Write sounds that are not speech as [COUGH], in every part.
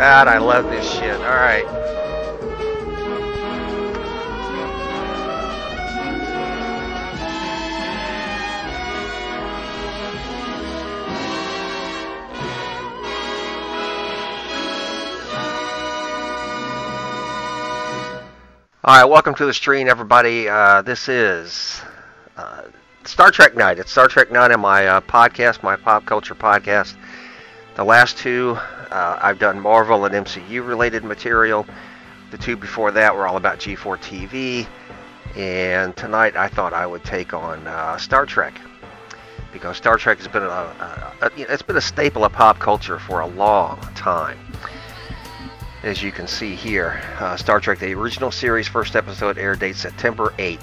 God, I love this shit. All right. All right, welcome to the stream, everybody. Uh, this is uh, Star Trek Night. It's Star Trek Night in my uh, podcast, my pop culture podcast. The last two, uh, I've done Marvel and MCU related material. The two before that were all about G4 TV. And tonight I thought I would take on uh, Star Trek. Because Star Trek has been a, a, a, it's been a staple of pop culture for a long time as you can see here. Uh, Star Trek, the original series, first episode, air date September 8th,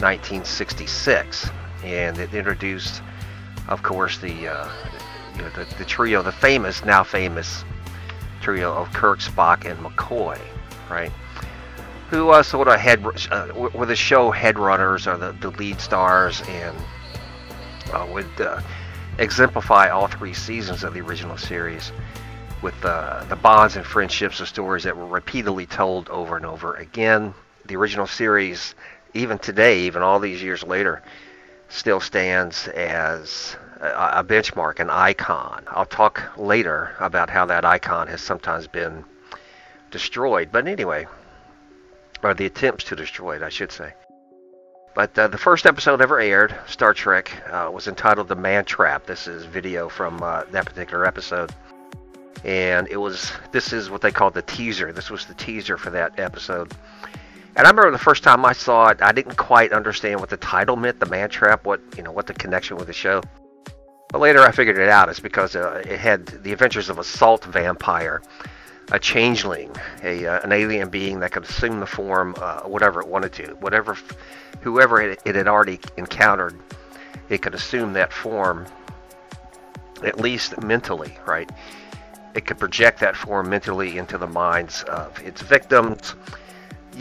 1966. And it introduced, of course, the, uh, know, the, the trio, the famous, now famous trio of Kirk, Spock, and McCoy, right? Who uh, sort of head, uh, were the show headrunners or the, the lead stars and uh, would uh, exemplify all three seasons of the original series with uh, the bonds and friendships of stories that were repeatedly told over and over again. The original series, even today, even all these years later, still stands as a, benchmark, an icon. I'll talk later about how that icon has sometimes been destroyed. But anyway, or the attempts to destroy it, I should say. But uh, the first episode ever aired, Star Trek, uh, was entitled The Man Trap. This is video from uh, that particular episode and it was this is what they called the teaser. This was the teaser for that episode. And I remember the first time I saw it, I didn't quite understand what the title meant, the man trap, what you know, what the connection with the show. But later I figured it out. It's because uh, it had the adventures of a salt vampire, a changeling, a uh, an alien being that could assume the form uh, whatever it wanted to, whatever, whoever it, it had already encountered, it could assume that form, at least mentally, right? it could project that form mentally into the minds of its victims.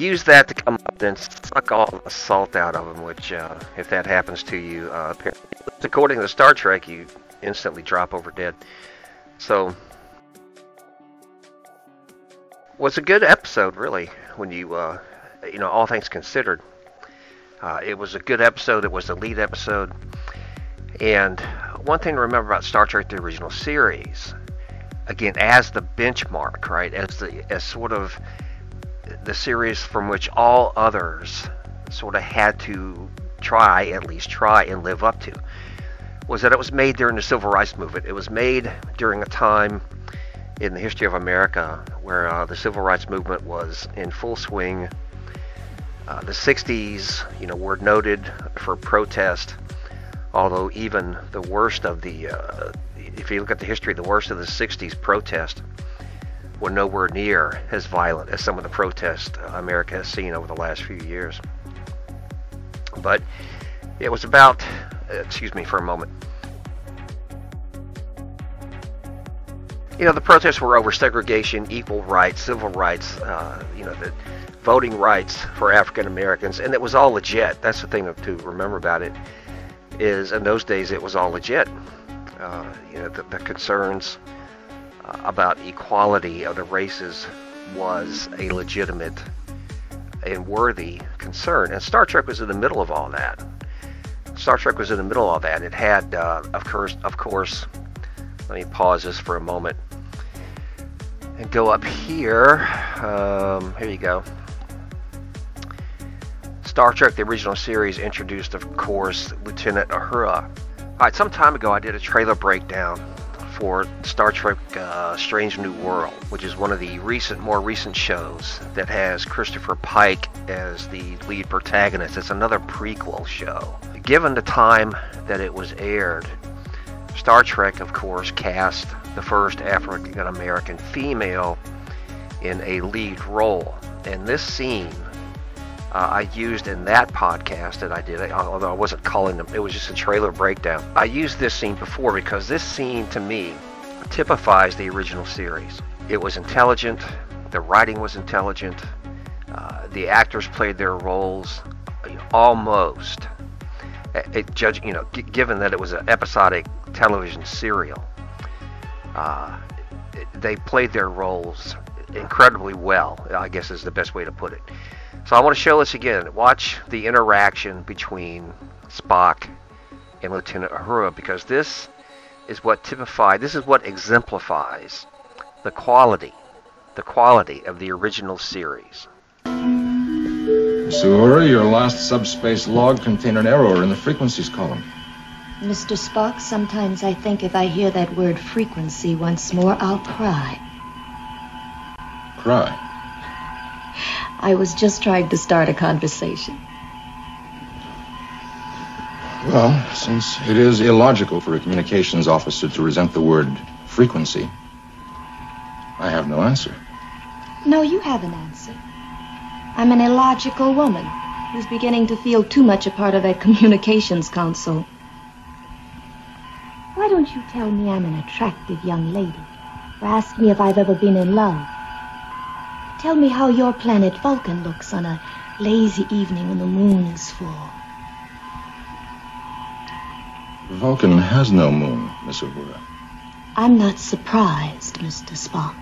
Use that to come up and suck all the salt out of them, which, uh, if that happens to you, uh, according to Star Trek, you instantly drop over dead. So, was a good episode, really, when you, uh, you know, all things considered. Uh, it was a good episode. It was the lead episode. And one thing to remember about Star Trek: The Original Series again as the benchmark, right? As the as sort of the series from which all others sort of had to try, at least try and live up to, was that it was made during the civil rights movement. It was made during a time in the history of America where uh, the civil rights movement was in full swing. Uh, the 60s, you know, were noted for protest, although even the worst of the uh, if you look at the history, the worst of the 60s protest were nowhere near as violent as some of the protests America has seen over the last few years. But it was about, excuse me for a moment. You know, the protests were over segregation, equal rights, civil rights, uh, you know, the voting rights for African Americans, and it was all legit. That's the thing to remember about it. Is in those days it was all legit uh, you know, the, the concerns uh, about equality of the races was a legitimate and worthy concern. And Star Trek was in the middle of all that. Star Trek was in the middle of all that. It had, uh, of course, of course. Let me pause this for a moment and go up here. Um, here you go. Star Trek: The Original Series introduced, of course, Lieutenant Uhura Alright, some time ago I did a trailer breakdown for Star Trek uh, Strange New World, which is one of the recent, more recent shows that has Christopher Pike as the lead protagonist. It's another prequel show. Given the time that it was aired, Star Trek, of course, cast the first African American female in a lead role. And this scene uh, I used in that podcast that I did, although I wasn't calling them, it was just a trailer breakdown. I used this scene before because this scene to me typifies the original series. It was intelligent, the writing was intelligent, uh, the actors played their roles almost. It, judge, you know, g- given that it was an episodic television serial, uh, they played their roles incredibly well. I guess is the best way to put it. So I want to show this again. Watch the interaction between Spock and Lieutenant Uhura because this is what typifies, this is what exemplifies the quality, the quality of the original series. Uhura, your last subspace log contained an error in the frequencies column. Mr. Spock, sometimes I think if I hear that word frequency once more, I'll cry. Cry? I was just trying to start a conversation. Well, since it is illogical for a communications officer to resent the word frequency, I have no answer. No, you have an answer. I'm an illogical woman who's beginning to feel too much a part of that communications council. Why don't you tell me I'm an attractive young lady? Or ask me if I've ever been in love? Tell me how your planet Vulcan looks on a lazy evening when the moon is full. Vulcan has no moon, Miss Uhura. I'm not surprised, Mr. Spock.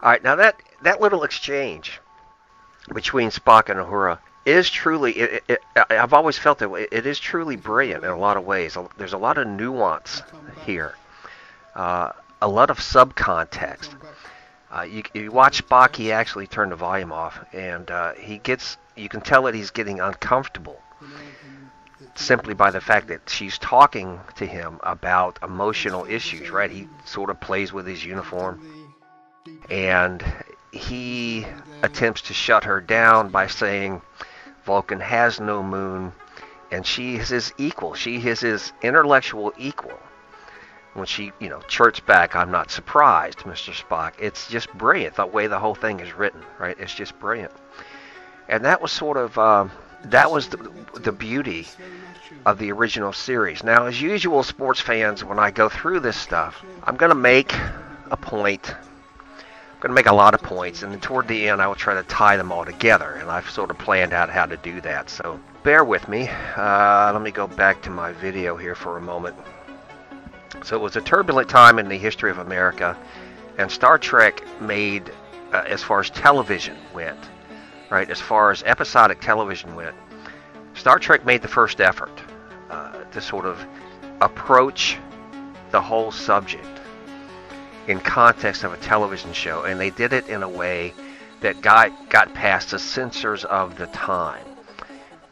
All right, now that that little exchange between Spock and Uhura is truly. It, it, I've always felt that it is truly brilliant in a lot of ways. There's a lot of nuance here, uh, a lot of subcontext. Uh, you, you watch Spock, he actually turned the volume off, and uh, he gets, you can tell that he's getting uncomfortable simply by the fact that she's talking to him about emotional issues, right? He sort of plays with his uniform, and he attempts to shut her down by saying Vulcan has no moon, and she is his equal. She is his intellectual equal when she, you know, chirps back, I'm not surprised, Mr. Spock. It's just brilliant the way the whole thing is written, right? It's just brilliant. And that was sort of, uh, that was the, the beauty of the original series. Now, as usual, sports fans, when I go through this stuff, I'm going to make a point. I'm going to make a lot of points, and then toward the end, I will try to tie them all together. And I've sort of planned out how to do that. So bear with me. Uh, let me go back to my video here for a moment. So it was a turbulent time in the history of America, and Star Trek made, uh, as far as television went, right, as far as episodic television went, Star Trek made the first effort uh, to sort of approach the whole subject in context of a television show, and they did it in a way that got got past the censors of the time.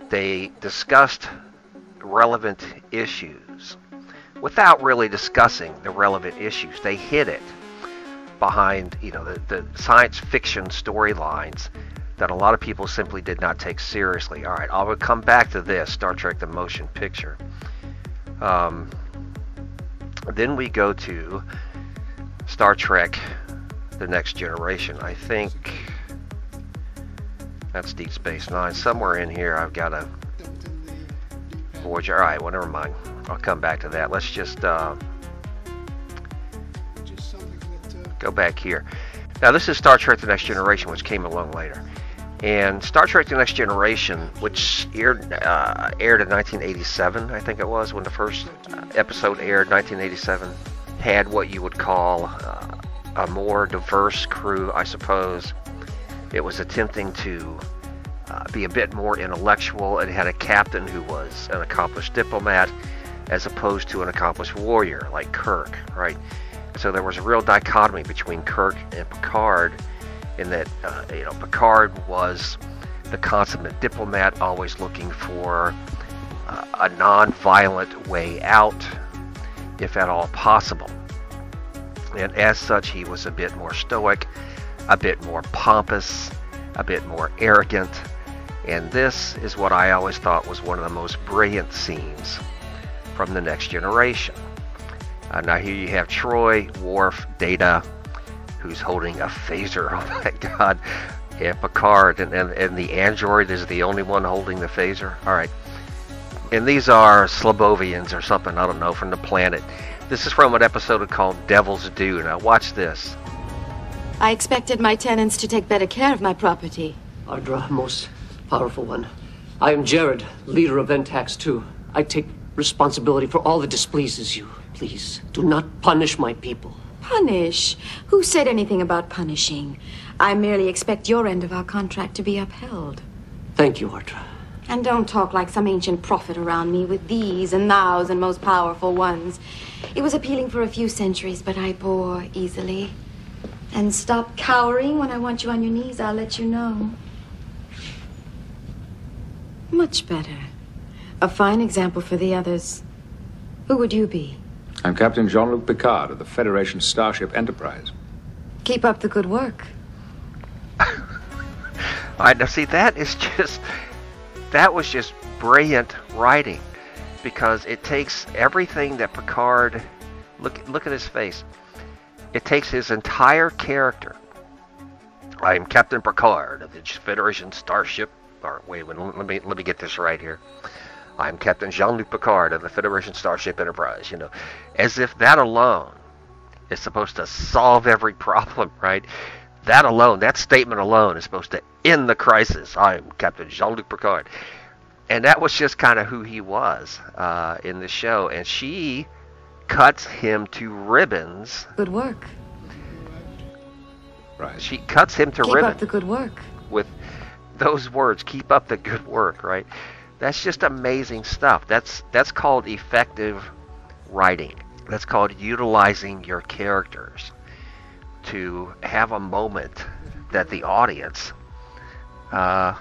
They discussed relevant issues without really discussing the relevant issues. They hid it behind, you know, the, the science fiction storylines that a lot of people simply did not take seriously. All right, I will come back to this Star Trek: The Motion Picture. Um, then we go to Star Trek: The Next Generation. I think that's Deep Space Nine. Somewhere in here, I've got a Voyager. All right, well, never mind. I'll come back to that. Let's just uh, go back here. Now, this is Star Trek The Next Generation, which came along later. And Star Trek The Next Generation, which aired, uh, aired in 1987, I think it was, when the first uh, episode aired, 1987, had what you would call uh, a more diverse crew, I suppose. It was attempting to uh, be a bit more intellectual. and had a captain who was an accomplished diplomat as opposed to an accomplished warrior like Kirk, right? So there was a real dichotomy between Kirk and Picard in that, uh, you know, Picard was the consummate diplomat, always looking for uh, a non-violent way out, if at all possible. And as such, he was a bit more stoic, a bit more pompous, a bit more arrogant. And this is what I always thought was one of the most brilliant scenes from the next generation. Uh, now here you have Troi, Worf, Data, who's holding a phaser. [LAUGHS] Oh my God! And Picard, and, and, and the android is the only one holding the phaser. All right. And these are Slobovians or something, I don't know, from the planet. This is from an episode called Devil's Due. Now watch this. I expected my tenants to take better care of my property. Ardra, most powerful one. I am Jared, leader of Ventax 2. I take responsibility for all that displeases you. Please, do not punish my people. Punish? Who said anything about punishing? I merely expect your end of our contract to be upheld. Thank you, Ardra. And don't talk like some ancient prophet around me with these and thous and most powerful ones. It was appealing for a few centuries, but I bore easily. And stop cowering when I want you on your knees, I'll let you know. Much better. A fine example for the others. Who would you be? I'm Captain Jean Luc Picard of the Federation Starship Enterprise. Keep up the good work. I now see, that is just, that was just brilliant writing because it takes everything that Picard, look, look at his face. It takes his entire character. I am Captain Picard of the Federation Starship. Or wait, let me let me get this right here. I'm Captain Jean-Luc Picard of the Federation Starship Enterprise. You know, as if that alone is supposed to solve every [LAUGHS] problem, right? That alone, that statement alone, is supposed to end the crisis. I am Captain Jean-Luc Picard, and that was just kind of who he was uh, in the show. And she cuts him to ribbons. Good work. Right. She cuts him to Keep ribbons up the good work. with those words. Keep up the good work, right? That's just amazing stuff. That's that's called effective writing. That's called utilizing your characters to have a moment that the audience uh,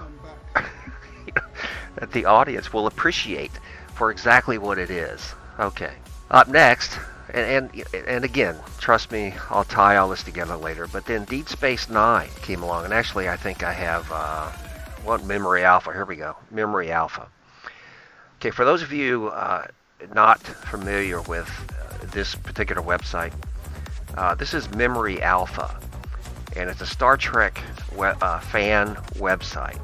[LAUGHS] that the audience will appreciate for exactly what it is. Okay. Up next, and, and and again, trust me, I'll tie all this together later. But then Deep Space Nine came along, and actually, I think I have uh, what Memory Alpha. Here we go, Memory Alpha. Okay, for those of you uh, not familiar with uh, this particular website, uh, this is Memory Alpha, and it's a Star Trek we- uh, fan website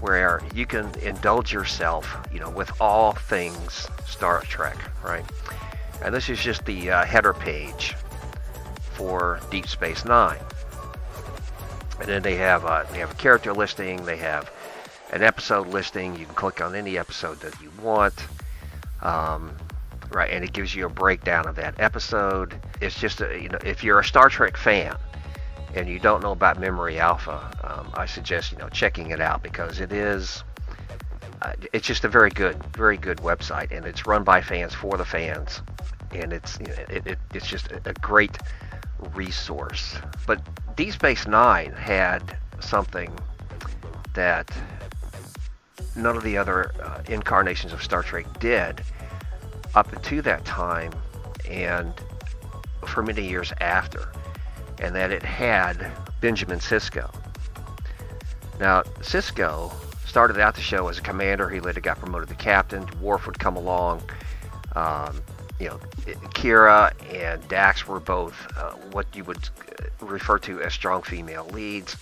where you can indulge yourself, you know, with all things Star Trek, right? And this is just the uh, header page for Deep Space Nine. And then they have uh, they have a character listing. They have an episode listing. You can click on any episode that you want. Um, right, and it gives you a breakdown of that episode. It's just a, you know if you're a Star Trek fan and you don't know about Memory Alpha, um, I suggest you know checking it out because it is uh, it's just a very good, very good website, and it's run by fans for the fans, and it's it, it, it's just a great resource. But Deep Space Nine had something that none of the other uh, incarnations of Star Trek did up until that time, and for many years after, and that it had Benjamin Sisko. Now, Sisko started out the show as a commander. He later got promoted to captain. Worf would come along. Um, you know, Kira and Dax were both uh, what you would uh, refer to as strong female leads,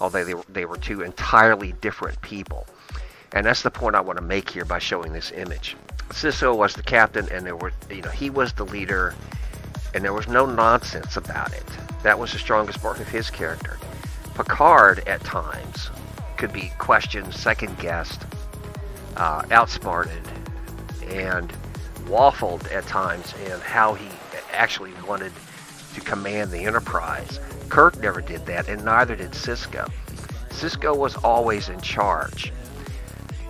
although they were, they were two entirely different people. And that's the point I want to make here by showing this image. Sisko was the captain, and there were, you know, he was the leader, and there was no nonsense about it. That was the strongest part of his character. Picard, at times, could be questioned, second guessed, uh, outsmarted, and waffled at times in how he actually wanted to command the Enterprise. Kirk never did that, and neither did Sisko. Sisko was always in charge,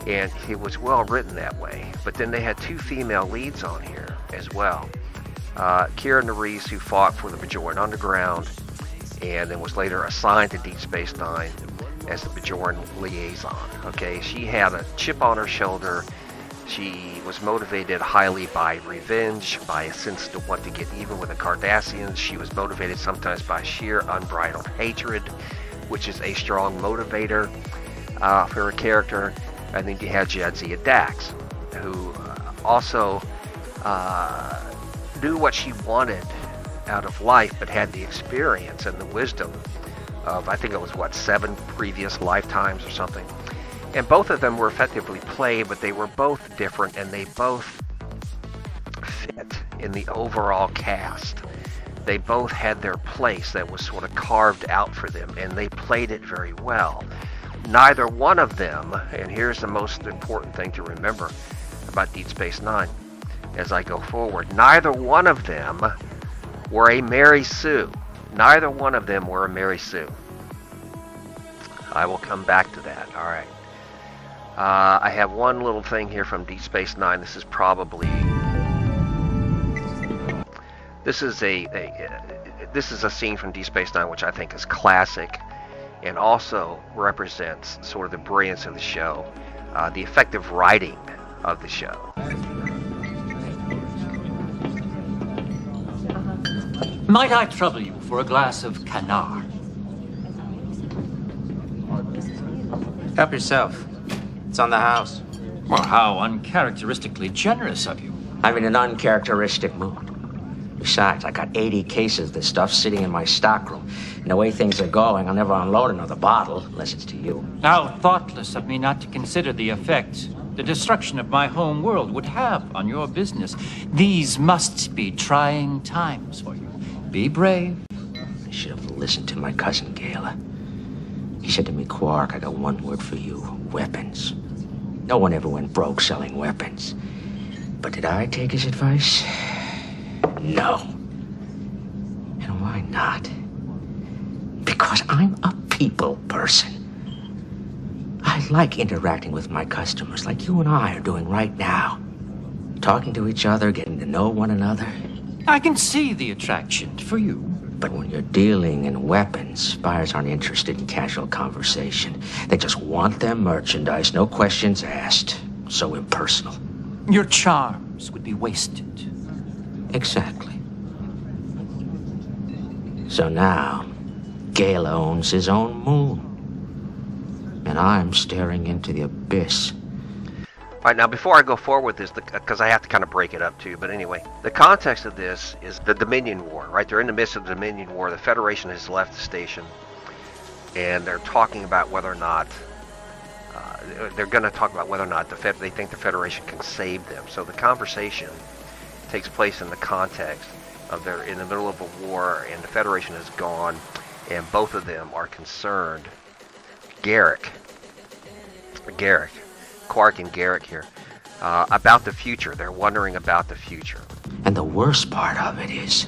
and it was well written that way. But then they had two female leads on here as well. Uh, Kira Nerys, who fought for the Bajoran Underground, and then was later assigned to Deep Space Nine as the Bajoran liaison. Okay, she had a chip on her shoulder. She was motivated highly by revenge, by a sense to want to get even with the Cardassians. She was motivated sometimes by sheer unbridled hatred, which is a strong motivator uh, for her character. And then you had Jadzia Dax, who uh, also uh, knew what she wanted out of life, but had the experience and the wisdom of, I think it was, what, seven previous lifetimes or something. And both of them were effectively played, but they were both different and they both fit in the overall cast. They both had their place that was sort of carved out for them, and they played it very well. Neither one of them, and here's the most important thing to remember about Deep Space Nine as I go forward, neither one of them were a Mary Sue. Neither one of them were a Mary Sue. I will come back to that. All right. Uh, I have one little thing here from Deep Space Nine. This is probably this is a, a uh, this is a scene from Deep Space Nine which I think is classic and also represents sort of the brilliance of the show, uh, the effective writing of the show. Might I trouble you for a glass of kanar? Help yourself. It's on the house. Well, how uncharacteristically generous of you. I'm in an uncharacteristic mood. Besides, I got 80 cases of this stuff sitting in my stockroom. And the way things are going, I'll never unload another bottle unless it's to you. How thoughtless of me not to consider the effects the destruction of my home world would have on your business. These must be trying times for you. Be brave. I should have listened to my cousin Gaila. He said to me, Quark, I got one word for you weapons. No one ever went broke selling weapons. But did I take his advice? No. And why not? Because I'm a people person. I like interacting with my customers like you and I are doing right now. Talking to each other, getting to know one another. I can see the attraction for you. But when you're dealing in weapons, buyers aren't interested in casual conversation. They just want their merchandise, no questions asked. So impersonal. Your charms would be wasted. Exactly. So now, Gaila owns his own moon. And I'm staring into the abyss all right, now before I go forward with this, because I have to kind of break it up too, but anyway, the context of this is the Dominion War, right? They're in the midst of the Dominion War. The Federation has left the station, and they're talking about whether or not uh, they're going to talk about whether or not the Fed, they think the Federation can save them. So the conversation takes place in the context of they're in the middle of a war, and the Federation is gone, and both of them are concerned. Garrick, Garak Quark and Garak here, uh, about the future. They're wondering about the future. And the worst part of it is,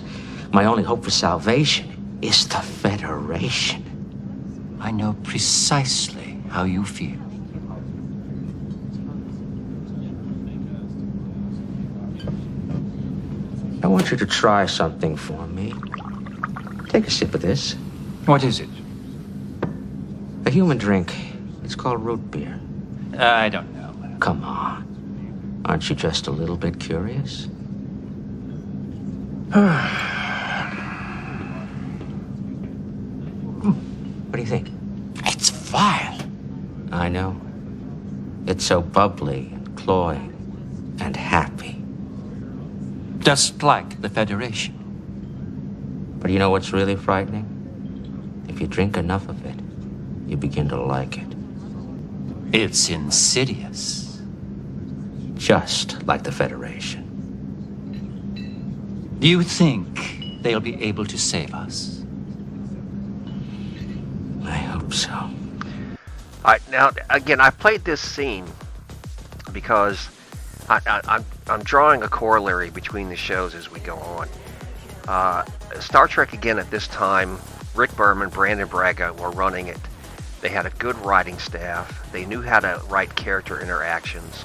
my only hope for salvation is the Federation. I know precisely how you feel. I want you to try something for me. Take a sip of this. What is it? A human drink. It's called root beer. Uh, I don't know. Come on. Aren't you just a little bit curious? [SIGHS] what do you think? It's vile. I know. It's so bubbly and cloying and happy. Just like the Federation. But you know what's really frightening? If you drink enough of it, you begin to like it. It's insidious. Just like the Federation. Do you think they'll be able to save us? I hope so. All right, now, again, I played this scene because I, am I'm, I'm drawing a corollary between the shows as we go on. Uh, Star Trek, again, at this time, Rick Berman, Brannon Braga were running it. They had a good writing staff. They knew how to write character interactions.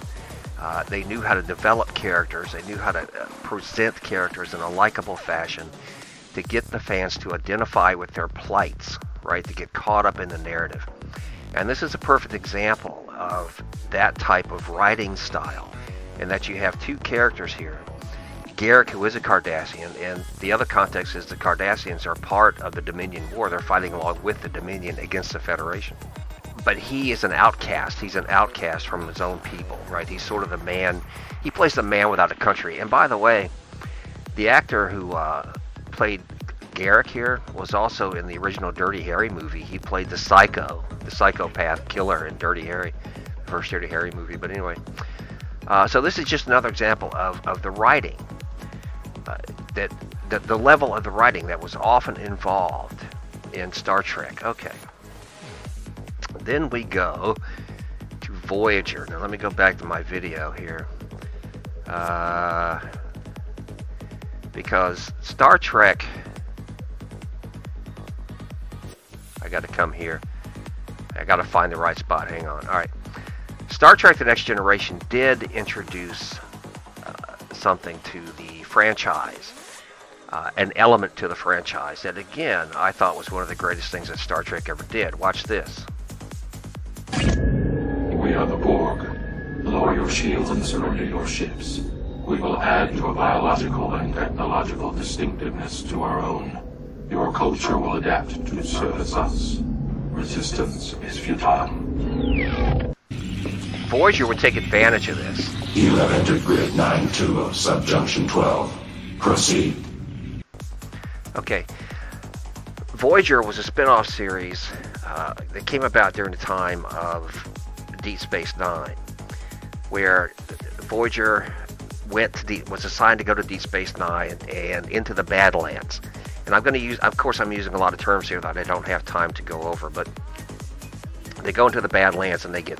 Uh, they knew how to develop characters. They knew how to uh, present characters in a likable fashion to get the fans to identify with their plights, right? To get caught up in the narrative. And this is a perfect example of that type of writing style, in that you have two characters here Garak, who is a Cardassian, and the other context is the Cardassians are part of the Dominion War. They're fighting along with the Dominion against the Federation. but he is an outcast. He's an outcast from his own people, right? He's sort of the man. He plays the man without a country. And by the way, the actor who uh, played Garak here was also in the original Dirty Harry movie. He played the psycho, the psychopath killer in Dirty Harry, first Dirty Harry movie. But anyway, uh, so this is just another example of, of the writing that the, the level of the writing that was often involved in Star Trek. Okay. Then we go to Voyager. Now let me go back to my video here. Uh, because Star Trek I got to come here. I got to find the right spot. Hang on. All right. Star Trek The Next Generation did introduce uh, something to the franchise, uh, an element to the franchise that, again, I thought was one of the greatest things that Star Trek ever did. Watch this. We are the Borg. Lower your shields and surrender your ships. We will add your biological and technological distinctiveness to our own. Your culture will adapt to service us. Resistance is futile. Voyager would take advantage of this. You have entered grid 9-2 of subjunction 12. Proceed. Okay. Voyager was a spin-off series uh, that came about during the time of Deep Space Nine, where Voyager went to the, was assigned to go to Deep Space Nine and into the Badlands. And I'm going to use, of course, I'm using a lot of terms here that I don't have time to go over, but they go into the Badlands and they get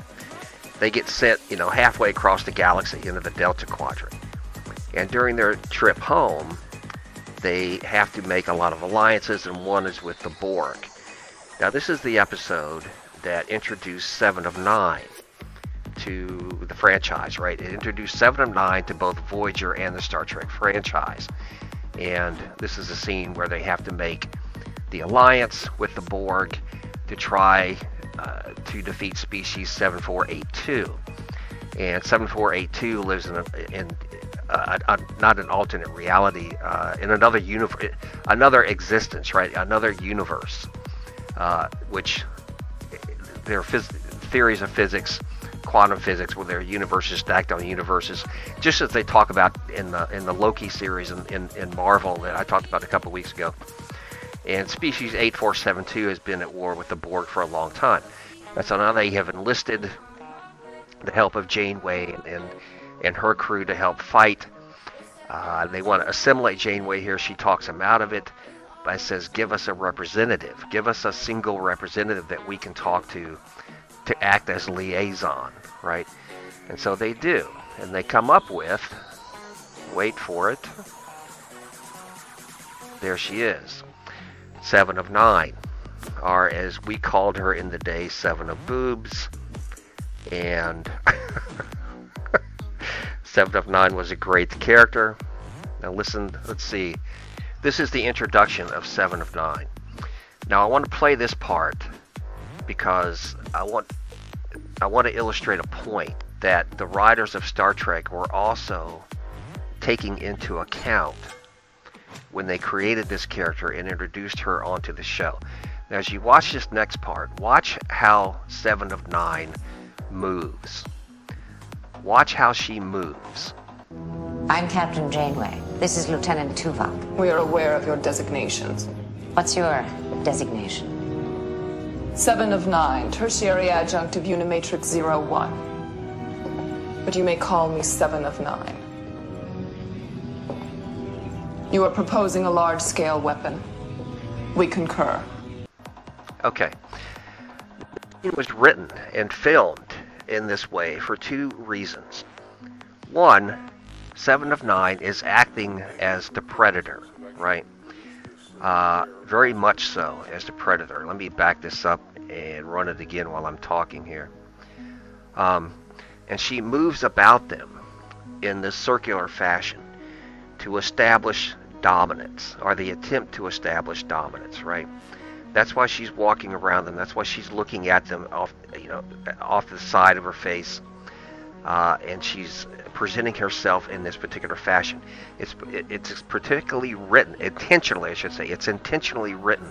they get sent, you know, halfway across the galaxy into the Delta Quadrant. And during their trip home, they have to make a lot of alliances, and one is with the Borg. Now, this is the episode that introduced Seven of Nine to the franchise, right? It introduced Seven of Nine to both Voyager and the Star Trek franchise. And this is a scene where they have to make the alliance with the Borg to try uh, to defeat species 7482. And 7482 lives in, a, in uh, a, not an alternate reality, uh, in another universe, another existence, right? Another universe, uh, which their phys- theories of physics, quantum physics, where their universes stacked on universes, just as they talk about in the in the Loki series in, in, in Marvel that I talked about a couple weeks ago. And species 8472 has been at war with the Borg for a long time. And so now they have enlisted the help of Janeway and, and, and her crew to help fight. Uh, they want to assimilate Janeway here. She talks them out of it, but says, give us a representative. Give us a single representative that we can talk to to act as liaison, right? And so they do. And they come up with, wait for it, there she is. Seven of Nine, or as we called her in the day, Seven of Boobs. And [LAUGHS] Seven of Nine was a great character. Now listen, let's see. This is the introduction of Seven of Nine. Now I want to play this part because I want I want to illustrate a point that the writers of Star Trek were also taking into account when they created this character and introduced her onto the show. Now, as you watch this next part, watch how Seven of Nine moves. Watch how she moves. I'm Captain Janeway. This is Lieutenant Tuvok. We are aware of your designations. What's your designation? Seven of Nine, tertiary adjunct of Unimatrix Zero One. But you may call me Seven of Nine. You are proposing a large-scale weapon. We concur. Okay. It was written and filmed in this way for two reasons. One, Seven of Nine is acting as the predator, right? Uh, very much so as the predator. Let me back this up and run it again while I'm talking here. Um, and she moves about them in this circular fashion to establish dominance, or the attempt to establish dominance, right? That's why she's walking around them. That's why she's looking at them off, you know, off the side of her face, uh, and she's presenting herself in this particular fashion. It's it's particularly written intentionally, I should say. It's intentionally written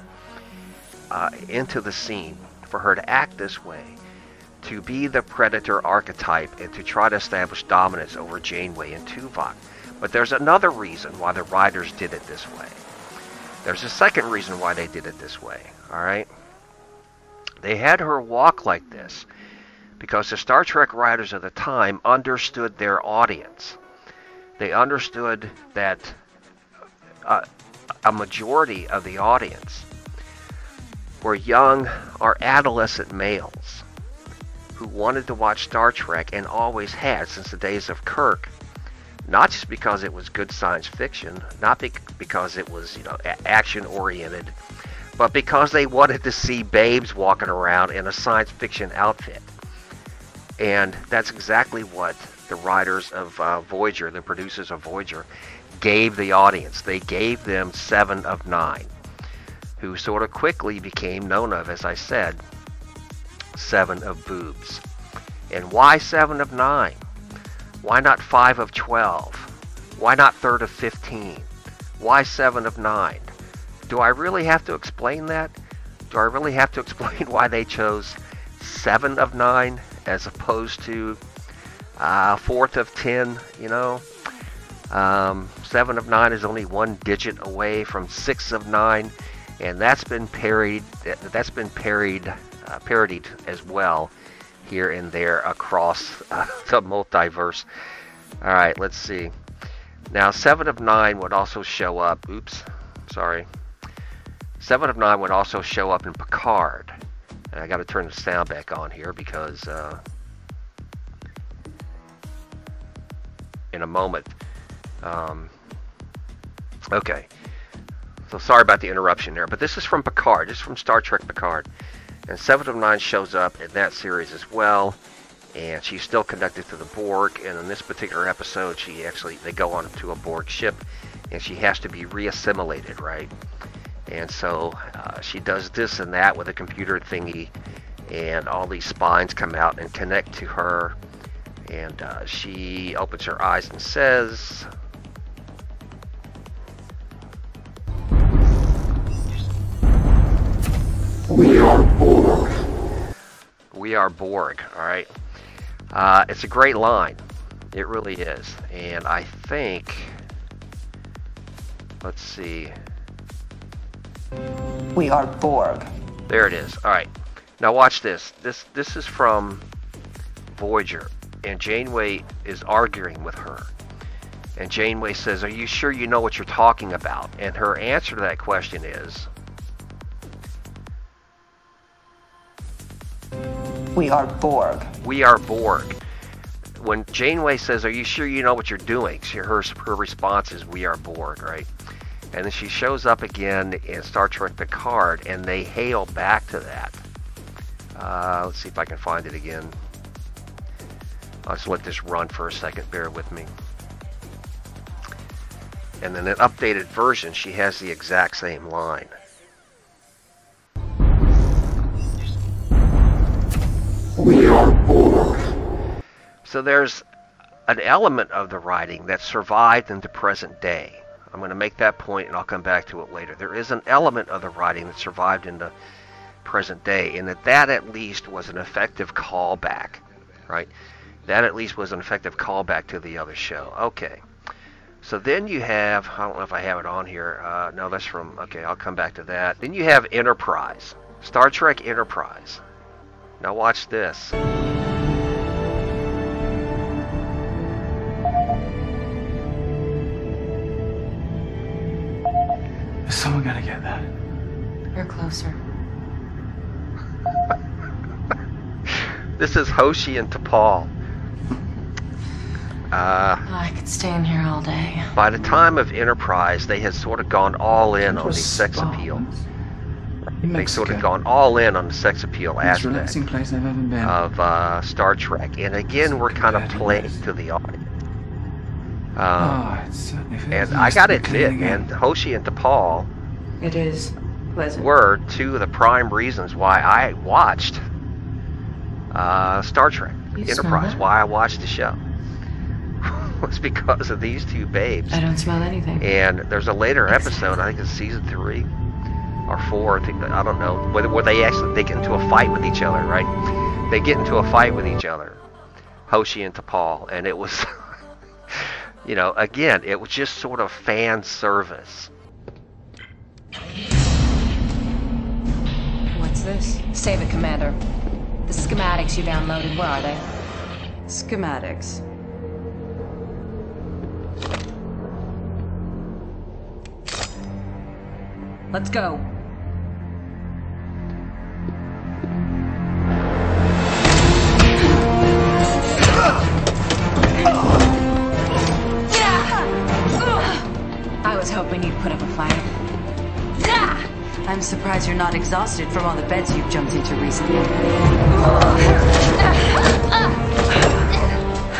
uh, into the scene for her to act this way, to be the predator archetype, and to try to establish dominance over Janeway and Tuvok. But there's another reason why the writers did it this way. There's a second reason why they did it this way, all right? They had her walk like this because the Star Trek writers of the time understood their audience. They understood that uh, a majority of the audience were young or adolescent males who wanted to watch Star Trek and always had since the days of Kirk. Not just because it was good science fiction, not be- because it was you know action oriented, but because they wanted to see babes walking around in a science fiction outfit. And that's exactly what the writers of uh, Voyager, the producers of Voyager, gave the audience. They gave them seven of nine, who sort of quickly became known of, as I said, seven of boobs. And why seven of nine? Why not five of twelve? Why not third of fifteen? Why seven of nine? Do I really have to explain that? Do I really have to explain [LAUGHS] why they chose seven of nine as opposed to uh, fourth of ten? You know, um, seven of nine is only one digit away from six of nine, and that's been parried. That's been parried, uh, parodied as well here and there across uh, [LAUGHS] the multiverse. All right, let's see. Now, seven of nine would also show up. Oops, sorry. Seven of nine would also show up in Picard. And I got to turn the sound back on here because uh, in a moment. Um, okay. So sorry about the interruption there, but this is from Picard. This is from Star Trek Picard. And Seven of Nine shows up in that series as well. And she's still connected to the Borg. And in this particular episode, she actually they go on to a Borg ship, and she has to be reassimilated, right? And so uh, she does this and that with a computer thingy, and all these spines come out and connect to her. And uh, she opens her eyes and says, We are Borg. We are Borg, alright? Uh, it's a great line. It really is. And I think. Let's see. We are Borg. There it is. Alright. Now watch this. This this is from Voyager. And Janeway is arguing with her. And Janeway says, Are you sure you know what you're talking about? And her answer to that question is We are Borg. We are Borg. When Janeway says, "Are you sure you know what you're doing?" She, her her response is, "We are Borg," right? And then she shows up again in Star Trek Picard, and they hail back to that. Uh, let's see if I can find it again. I'll just let this run for a second. Bear with me. And then an updated version, she has the exact same line. So there's an element of the writing that survived into present day. I'm going to make that point and I'll come back to it later. There is an element of the writing that survived into the present day, and that that at least was an effective callback, right? That at least was an effective callback to the other show. Okay. So then you have, I don't know if I have it on here. Uh, no, that's from, okay, I'll come back to that. Then you have Enterprise, Star Trek Enterprise. Now watch this. Someone gotta get that. You're closer. [LAUGHS] This is Hoshi and T'Pol. Uh, Oh, I could stay in here all day. by the time of Enterprise, they had sort of gone all in on the sex appeal. They sort of gone all in on the sex appeal Most aspect relaxing place I've ever been. of uh, Star Trek. And again, we're kind of playing to the audience. Um, oh, it certainly and I gotta to be clean admit, again. and Hoshi and T'Pol It is pleasant. were two of the prime reasons why I watched uh, Star Trek You Enterprise. Why I watched the show [LAUGHS] was because of these two babes. I don't smell anything. And there's a later episode, I think it's season three, or four. I, think, I don't know. Where, where they actually they get into a fight with each other, right? They get into a fight with each other, Hoshi and T'Pol, and it was, [LAUGHS] you know, again, it was just sort of fan service. What's this? Save it, Commander. The schematics you downloaded, where are they? Schematics. Let's go. Surprised you're not exhausted from all the beds you've jumped into recently.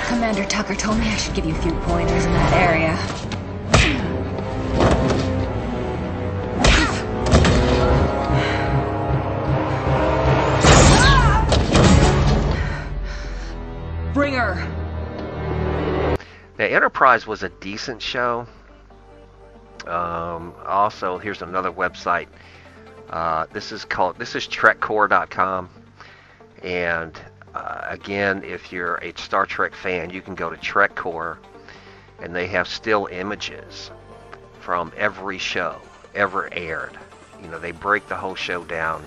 Commander Tucker told me I should give you a few pointers in that area. Bring her! Now, Enterprise was a decent show. Um, also, here's another website. Uh, this is called this is TrekCore.com, and uh, again, if you're a Star Trek fan, you can go to TrekCore, and they have still images from every show ever aired. You know, they break the whole show down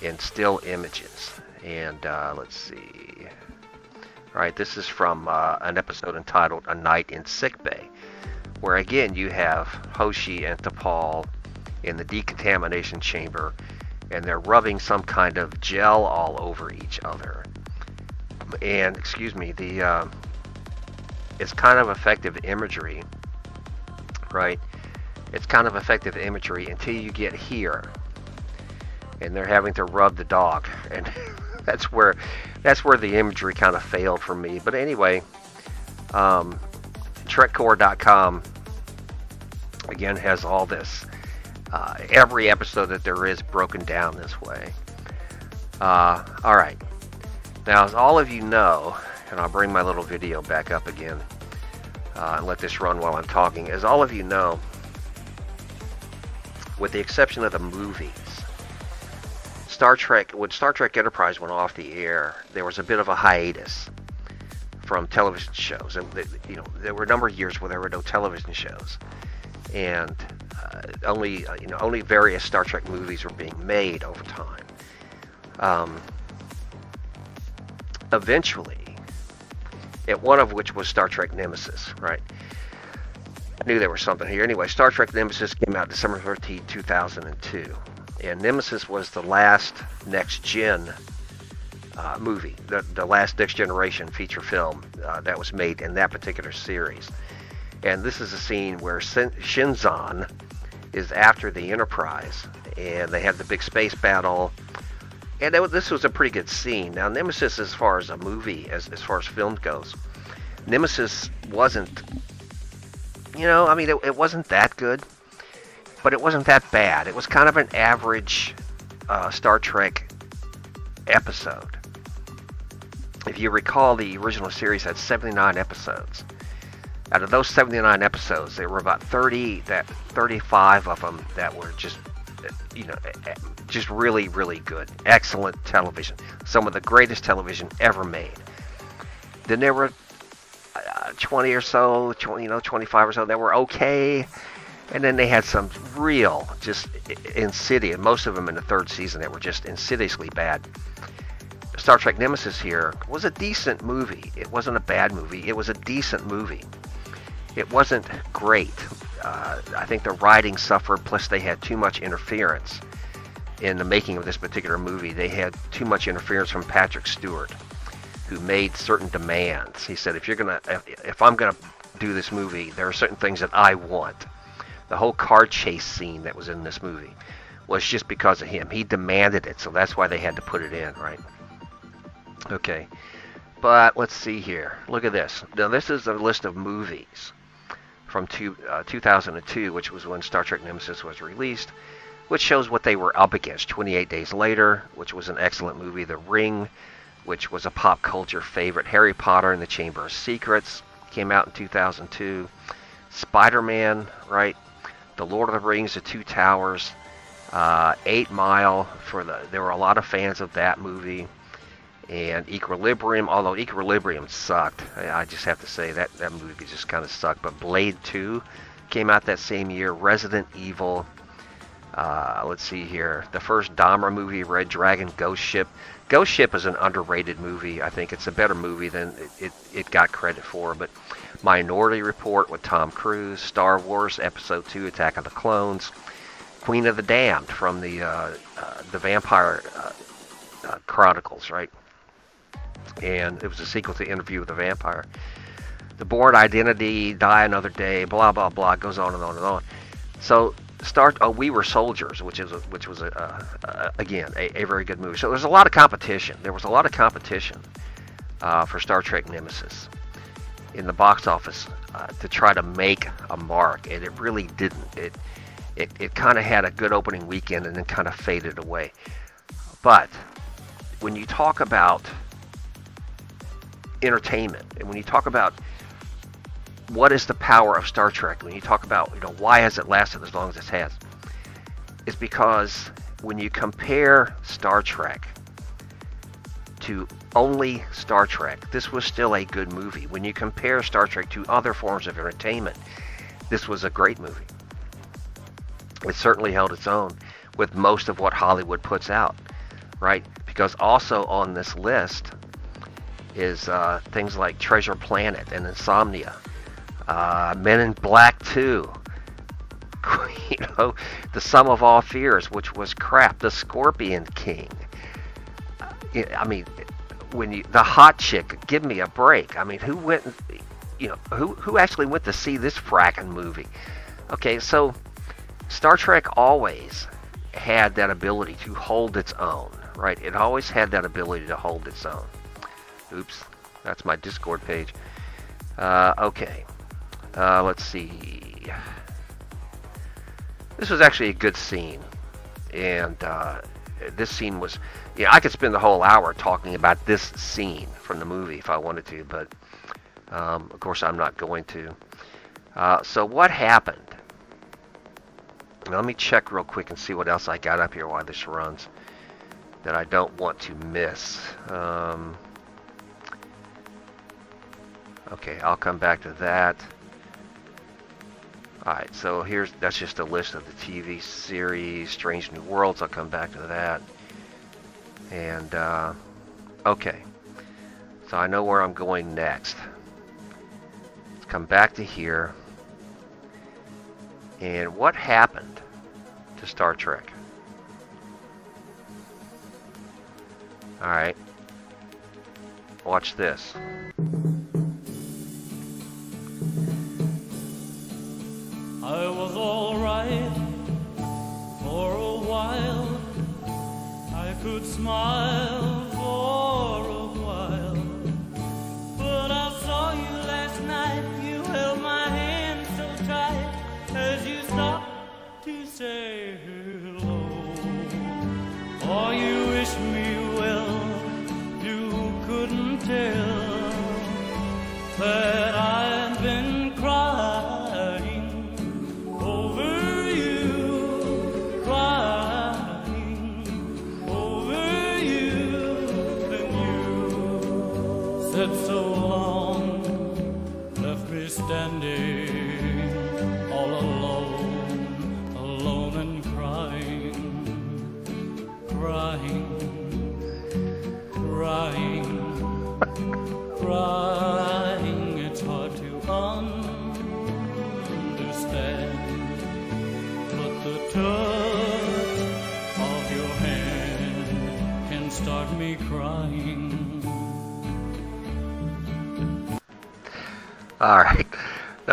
in still images. And uh, let's see. All right, this is from uh, an episode entitled "A Night in Sick Bay," where again you have Hoshi and T'Pol in the decontamination chamber, and they're rubbing some kind of gel all over each other. And excuse me, the uh, it's kind of effective imagery, right? It's kind of effective imagery until you get here, and they're having to rub the dog, [LAUGHS] and that's where that's where the imagery kind of failed for me. But anyway, um, TrekCore.com again has all this. Uh, every episode that there is broken down this way. Uh, all right. Now, as all of you know, and I'll bring my little video back up again uh, and let this run while I'm talking. As all of you know, with the exception of the movies, Star Trek, when Star Trek Enterprise went off the air, there was a bit of a hiatus from television shows. And, you know, there were a number of years where there were no television shows. And only, uh, you know, only various Star Trek movies were being made over time. Um, eventually, one of which was Star Trek Nemesis, right? I knew there was something here. Anyway, Star Trek Nemesis came out December 13, 2002. And Nemesis was the last next gen uh, movie, the, the last next generation feature film uh, that was made in that particular series. And this is a scene where Shin- Shinzon is after the Enterprise, and they have the big space battle. And that, this was a pretty good scene. Now, Nemesis, as far as a movie, as, as far as film goes, Nemesis wasn't, you know, I mean, it, it wasn't that good, but it wasn't that bad. It was kind of an average uh, Star Trek episode. If you recall, the original series had 79 episodes. Out of those 79 episodes, there were about 30 that 35 of them that were just you know just really really good. Excellent television. Some of the greatest television ever made. Then there were uh, 20 or so 20 you know 25 or so that were okay. And then they had some real just insidious most of them in the third season that were just insidiously bad. Star trek nemesis here was a decent movie. It wasn't a bad movie. It was a decent movie it wasn't great. Uh, I think the writing suffered, plus they had too much interference in the making of this particular movie. They had too much interference from Patrick Stewart, who made certain demands. He said, "If you're gonna, if, if I'm gonna do this movie, there are certain things that I want." The whole car chase scene that was in this movie was just because of him. He demanded it, so that's why they had to put it in, right? Okay. But let's see here. Look at this. Now, this is a list of movies from two, uh, 2002, which was when Star Trek Nemesis was released, which shows what they were up against. 28 Days Later, which was an excellent movie. The Ring, which was a pop culture favorite. Harry Potter and the Chamber of Secrets came out in 2002. Spider Man, right? The Lord of the Rings, The Two Towers. Uh, Eight Mile for the there were a lot of fans of that movie, and Equilibrium. Although Equilibrium sucked, I, I just have to say that that movie just kind of sucked. But Blade Two came out that same year. Resident Evil. Uh, let's see here. The first Dahmer movie, Red Dragon, Ghost Ship. Ghost Ship is an underrated movie. I think it's a better movie than it, it, it got credit for. But Minority Report with Tom Cruise, Star Wars Episode 2, Attack of the Clones, Queen of the Damned from the uh, uh, the Vampire uh, uh, Chronicles, right? And it was a sequel to Interview with the Vampire. The Bourne Identity, Die Another Day, blah blah blah, goes on and on and on. So start. Oh, We Were Soldiers, which is a, which was a, again a, a, very good movie. So there's a lot of competition. There was a lot of competition uh, for Star Trek Nemesis in the box office uh, to try to make a mark, and it really didn't. It it, it kind of had a good opening weekend and then kind of faded away. But when you talk about entertainment and when you talk about what is the power of Star Trek, when you talk about you know why has it lasted as long as it has, it's because when you compare Star Trek to only Star Trek, this was still a good movie. When you compare Star Trek to other forms of entertainment, this was a great movie. It certainly held its own with most of what Hollywood puts out, right? Because also on this list is uh, things like Treasure Planet and Insomnia, uh, Men in Black 2, [LAUGHS] you know, The Sum of All Fears, which was crap, The Scorpion King. I mean, when you the hot chick, give me a break. I mean, who went, you know, who who actually went to see this fracking movie? Okay, so Star Trek always had that ability to hold its own, right? It always had that ability to hold its own. Oops, that's my Discord page. Uh, okay, uh, let's see. This was actually a good scene, and uh, this scene was yeah, I could spend the whole hour talking about this scene from the movie if I wanted to, but um, of course I'm not going to. Uh, so what happened? Now, let me check real quick and see what else I got up here while this runs that I don't want to miss. Um, okay, I'll come back to that. Alright, so here's that's just a list of the TV series, Strange New Worlds. I'll come back to that. And, uh, okay. So I know where I'm going next. Let's come back to here. And what happened to Star Trek? Alright. Watch this. For a while. I could smile for a while. But I saw you last night. You held my hand so tight as you stopped to say hello. Oh, you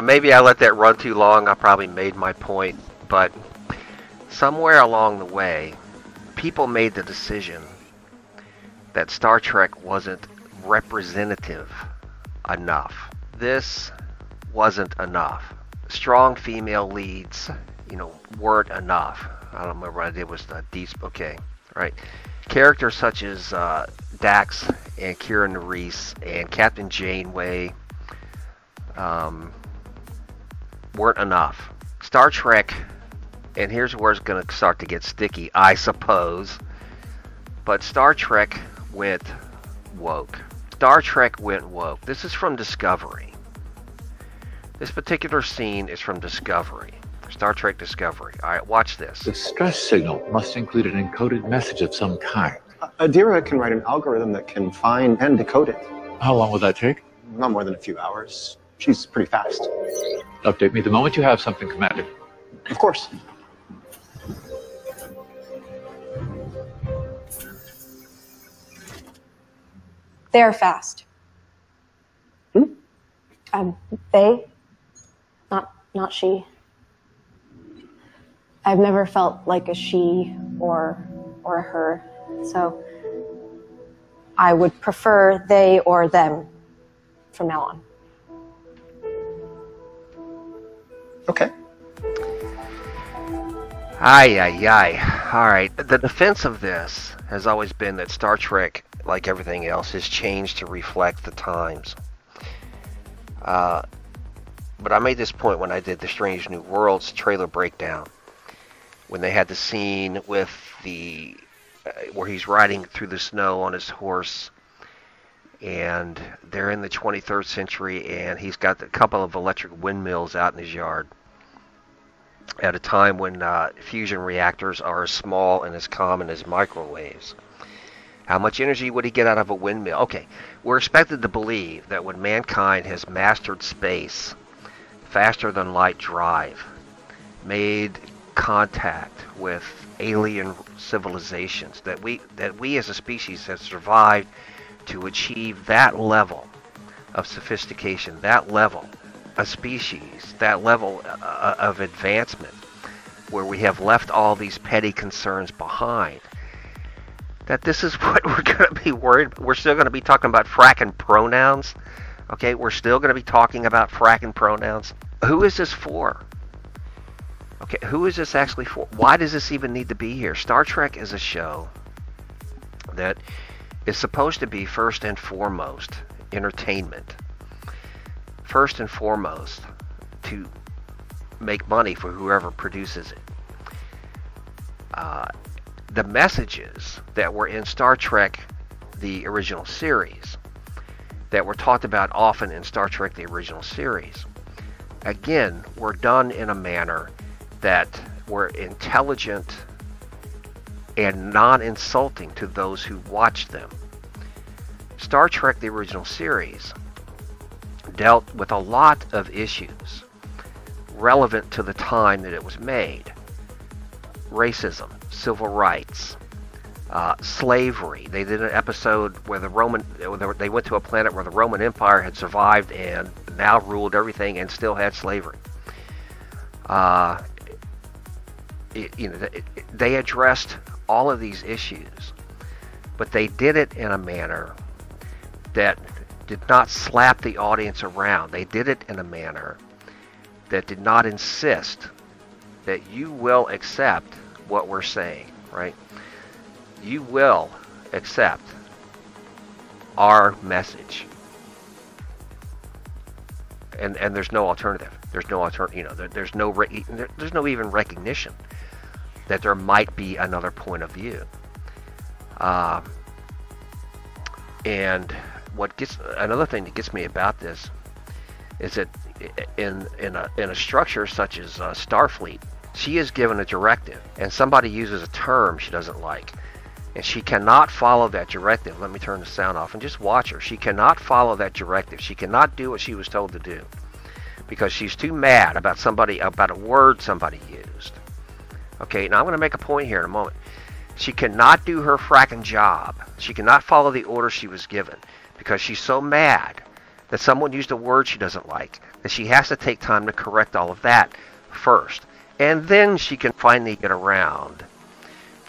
maybe I let that run too long. I probably made my point. But somewhere along the way, people made the decision that Star Trek wasn't representative enough. This wasn't enough. Strong female leads, you know, weren't enough. I don't remember what I did was the deep. Okay, right. Characters such as uh, Dax and Kira Nerys and Captain Janeway um, weren't enough. Star Trek and here's where it's going to start to get sticky, I suppose. But Star Trek went woke. Star Trek went woke. This is from Discovery. This particular scene is from Discovery. Star Trek Discovery. All right, watch this. The stress signal must include an encoded message of some kind. Uh, Adira can write an algorithm that can find and decode it. How long will that take? Not more than a few hours. She's pretty fast. Update me the moment you have something, Commander. Of course. They're fast. Hmm? Um, they, not not she. I've never felt like a she or or a her, so I would prefer they or them from now on. Aye, aye, aye. All right. The defense of this has always been that Star Trek, like everything else, has changed to reflect the times. Uh, but I made this point when I did the Strange New Worlds trailer breakdown, when they had the scene with the uh, where he's riding through the snow on his horse, and they're in the 23rd century, and he's got a couple of electric windmills out in his yard at a time when uh, fusion reactors are as small and as common as microwaves. How much energy would he get out of a windmill? Okay, we're expected to believe that when mankind has mastered space, faster than light drive, made contact with alien civilizations, that we that we as a species have survived to achieve that level of sophistication, that level a species, that level uh, of advancement, where we have left all these petty concerns behind, that this is [LAUGHS] what we're going to be worried. We're still going to be talking about fracking pronouns. Okay, we're still going to be talking about fracking pronouns. Who is this for? Okay, who is this actually for? Why does this even need to be here? Star Trek is a show that is supposed to be first and foremost entertainment first and foremost to make money for whoever produces it. Uh, the messages that were in Star Trek, the original series, that were talked about often in Star Trek, the original series, again, were done in a manner that were intelligent and non insulting to those who watched them. Star Trek, the original series, dealt with a lot of issues relevant to the time that it was made racism, civil rights, uh, slavery. They did an episode where the Roman they went to a planet where the Roman Empire had survived and now ruled everything and still had slavery. Uh, you know, they addressed all of these issues, but they did it in a manner that did not slap the audience around. They did it in a manner that did not insist that you will accept what we're saying, right? You will accept our message. And and there's no alternative. There's no alternative, you know, there, there's no re- there, there's no even recognition that there might be another point of view. Uh, and what gets another thing that gets me about this is that in in a in a structure such as uh, Starfleet, she is given a directive, and somebody uses a term she doesn't like, and she cannot follow that directive. Let me turn the sound off and just watch her. She cannot follow that directive. She cannot do what she was told to do because she's too mad about somebody about a word somebody used. Okay, now I'm going to make a point here in a moment. She cannot do her fracking job. She cannot follow the order she was given because she's so mad that someone used a word she doesn't like that she has to take time to correct all of that first. And then she can finally get around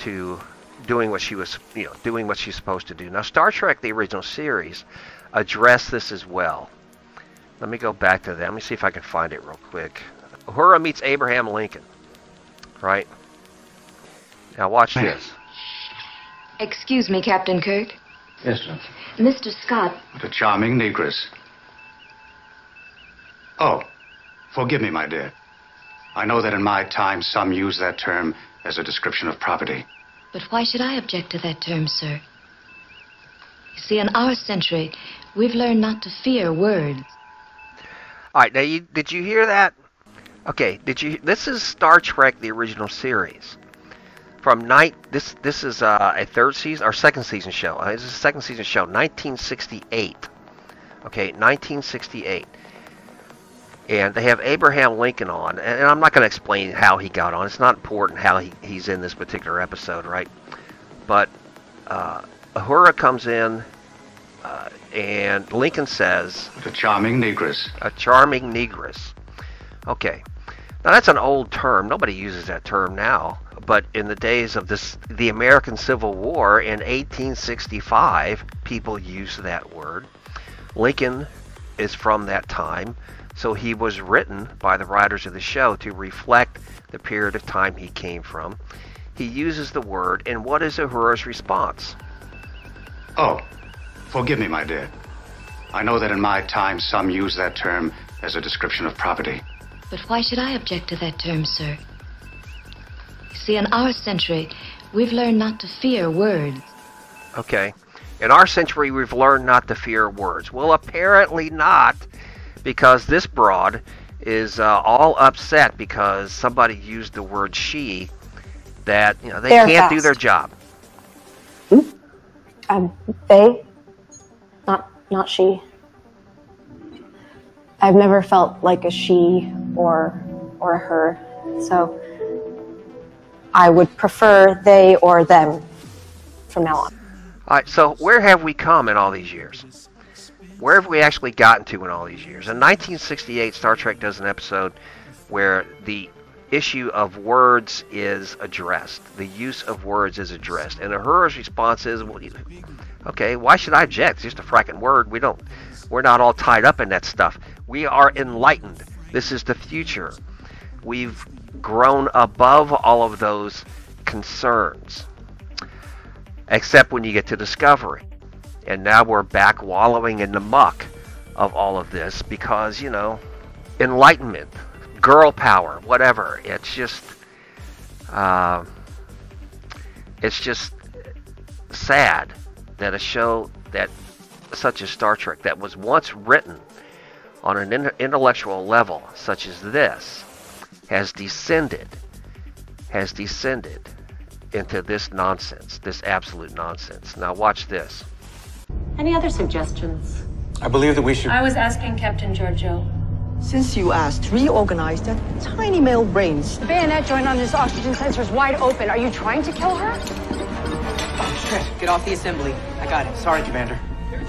to doing what she was, you know, doing what she's supposed to do. Now, Star Trek, the original series, addressed this as well. Let me go back to that. Let me see if I can find it real quick. Uhura meets Abraham Lincoln. Right? Now, watch this. Excuse me, Captain Kirk. Yes, sir. Mr. Scott, What a charming negress. Oh, forgive me, my dear. I know that in my time some use that term as a description of property. But why should I object to that term, sir? You see, in our century, we've learned not to fear words. All right, now you, did you hear that? Okay, did you? This is Star Trek: The Original Series. From night, this this is uh, a third season or second season show. Uh, this is a second season show, 1968. Okay, 1968. And they have Abraham Lincoln on, and I'm not going to explain how he got on. It's not important how he, he's in this particular episode, right? But uh, Uhura comes in, uh, and Lincoln says, "The charming negress." A charming negress. Okay, now that's an old term. Nobody uses that term now. But in the days of this, the American Civil War in 1865, people used that word. Lincoln is from that time, so he was written by the writers of the show to reflect the period of time he came from. He uses the word, and what is Uhura's response? Oh, forgive me, my dear. I know that in my time some use that term as a description of property. But why should I object to that term, sir? You see, in our century, we've learned not to fear words. Okay. In our century, we've learned not to fear words. Well, apparently not, because this broad is uh, all upset because somebody used the word she that you know they They're can't do their job. Um, they, not not she. I've never felt like a she or or a her, so I would prefer they or them from now on. All right, so where have we come in all these years? Where have we actually gotten to in all these years? In 1968, Star Trek does an episode where the issue of words is addressed. The use of words is addressed. And Uhura's response is, well, okay, why should I object? It's just a fracking word. We don't, we're not all tied up in that stuff. We are enlightened. This is the future. We've grown above all of those concerns except when you get to discovery. And now we're back wallowing in the muck of all of this because, you know, enlightenment, girl power, whatever. It's just, uh, it's just sad that a show that, such as Star Trek, that was once written on an intellectual level, such as this, has descended, has descended into this nonsense, this absolute nonsense. Now watch this. Any other suggestions? I believe that we should. I was asking Captain Georgiou. Since you asked, reorganize that tiny male brains. The bayonet joint on this oxygen sensor is wide open. Are you trying to kill her? Shit, get off the assembly. I got it. Sorry, Commander.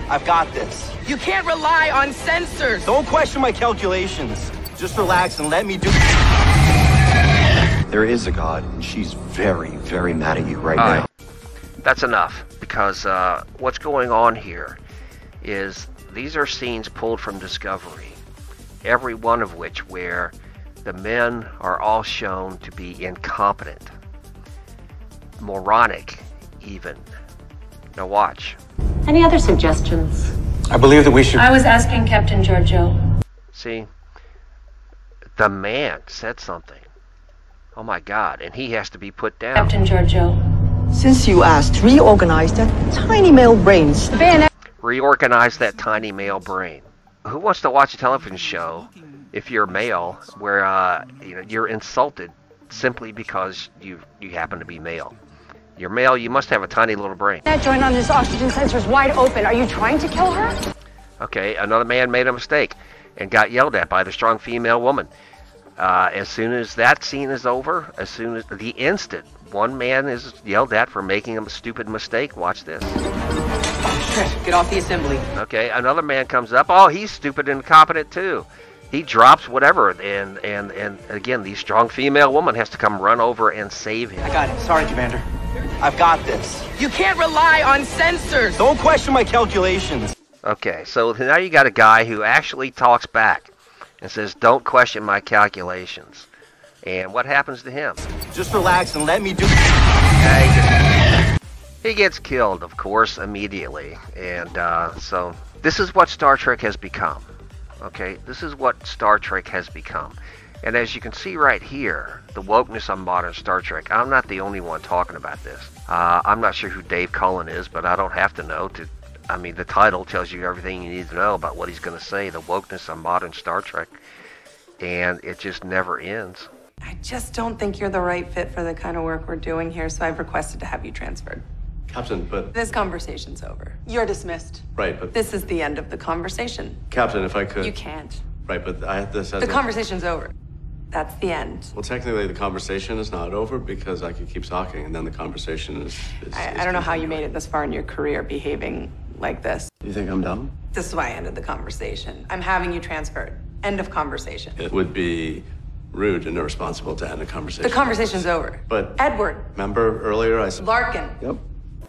I've got this. You can't rely on sensors. Don't question my calculations. Just relax and let me do. There is a God, and she's very, very mad at you right All now. right. That's enough because uh, what's going on here is these are scenes pulled from Discovery, every one of which where the men are all shown to be incompetent, moronic, even. Now watch. Any other suggestions? I believe that we should. I was asking Captain Georgiou. See, the man said something. Oh my God! And he has to be put down. Captain Georgiou. Since you asked, reorganize that tiny male brains. The bayonet. reorganize that tiny male brain. Who wants to watch a television show if you're male where uh, you know you're insulted simply because you you happen to be male? You're male, you must have a tiny little brain. That joint on this oxygen sensor is wide open. Are you trying to kill her? Okay, another man made a mistake and got yelled at by the strong female woman. Uh, as soon as that scene is over, as soon as the instant one man is yelled at for making a stupid mistake, watch this. [LAUGHS] Get off the assembly. Okay, another man comes up. Oh, he's stupid and incompetent too. He drops whatever, and and and again, the strong female woman has to come run over and save him. I got it. Sorry, Commander. I've got this. You can't rely on sensors. Don't question my calculations. Okay, so now you got a guy who actually talks back and says, "Don't question my calculations." And what happens to him? Just relax and let me do. He gets killed, of course, immediately. And uh, so this is what Star Trek has become. Okay, this is what Star Trek has become. And as you can see right here, the wokeness on modern Star Trek, I'm not the only one talking about this. Uh, I'm not sure who Dave Cullen is, but I don't have to know. To, I mean, the title tells you everything you need to know about what he's going to say, the wokeness on modern Star Trek. And it just never ends. I just don't think you're the right fit for the kind of work we're doing here, so I've requested to have you transferred. Captain, but. This conversation's over. You're dismissed. Right, but. This is the end of the conversation. Captain, if I could. You can't. Right, but I had this as The a- conversation's over. That's the end. Well, technically, the conversation is not over because I could keep talking, and then the conversation is. is, I, is I don't know how you made it this far in your career behaving like this. You think I'm dumb? This is why I ended the conversation. I'm having you transferred. End of conversation. It would be rude and irresponsible to end a conversation. The conversation's over. But Edward, remember earlier I said. Larkin. Yep.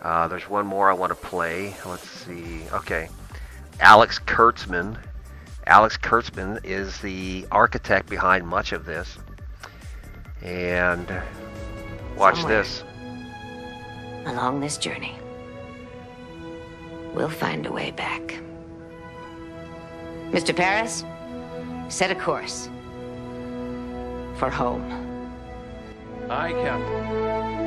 Uh, there's one more I want to play. Let's see. Okay. Alex Kurtzman. Alex Kurtzman is the architect behind much of this. And watch Somewhere. this. Along this journey, we'll find a way back. Mr. Paris, set a course for home. Aye, Captain.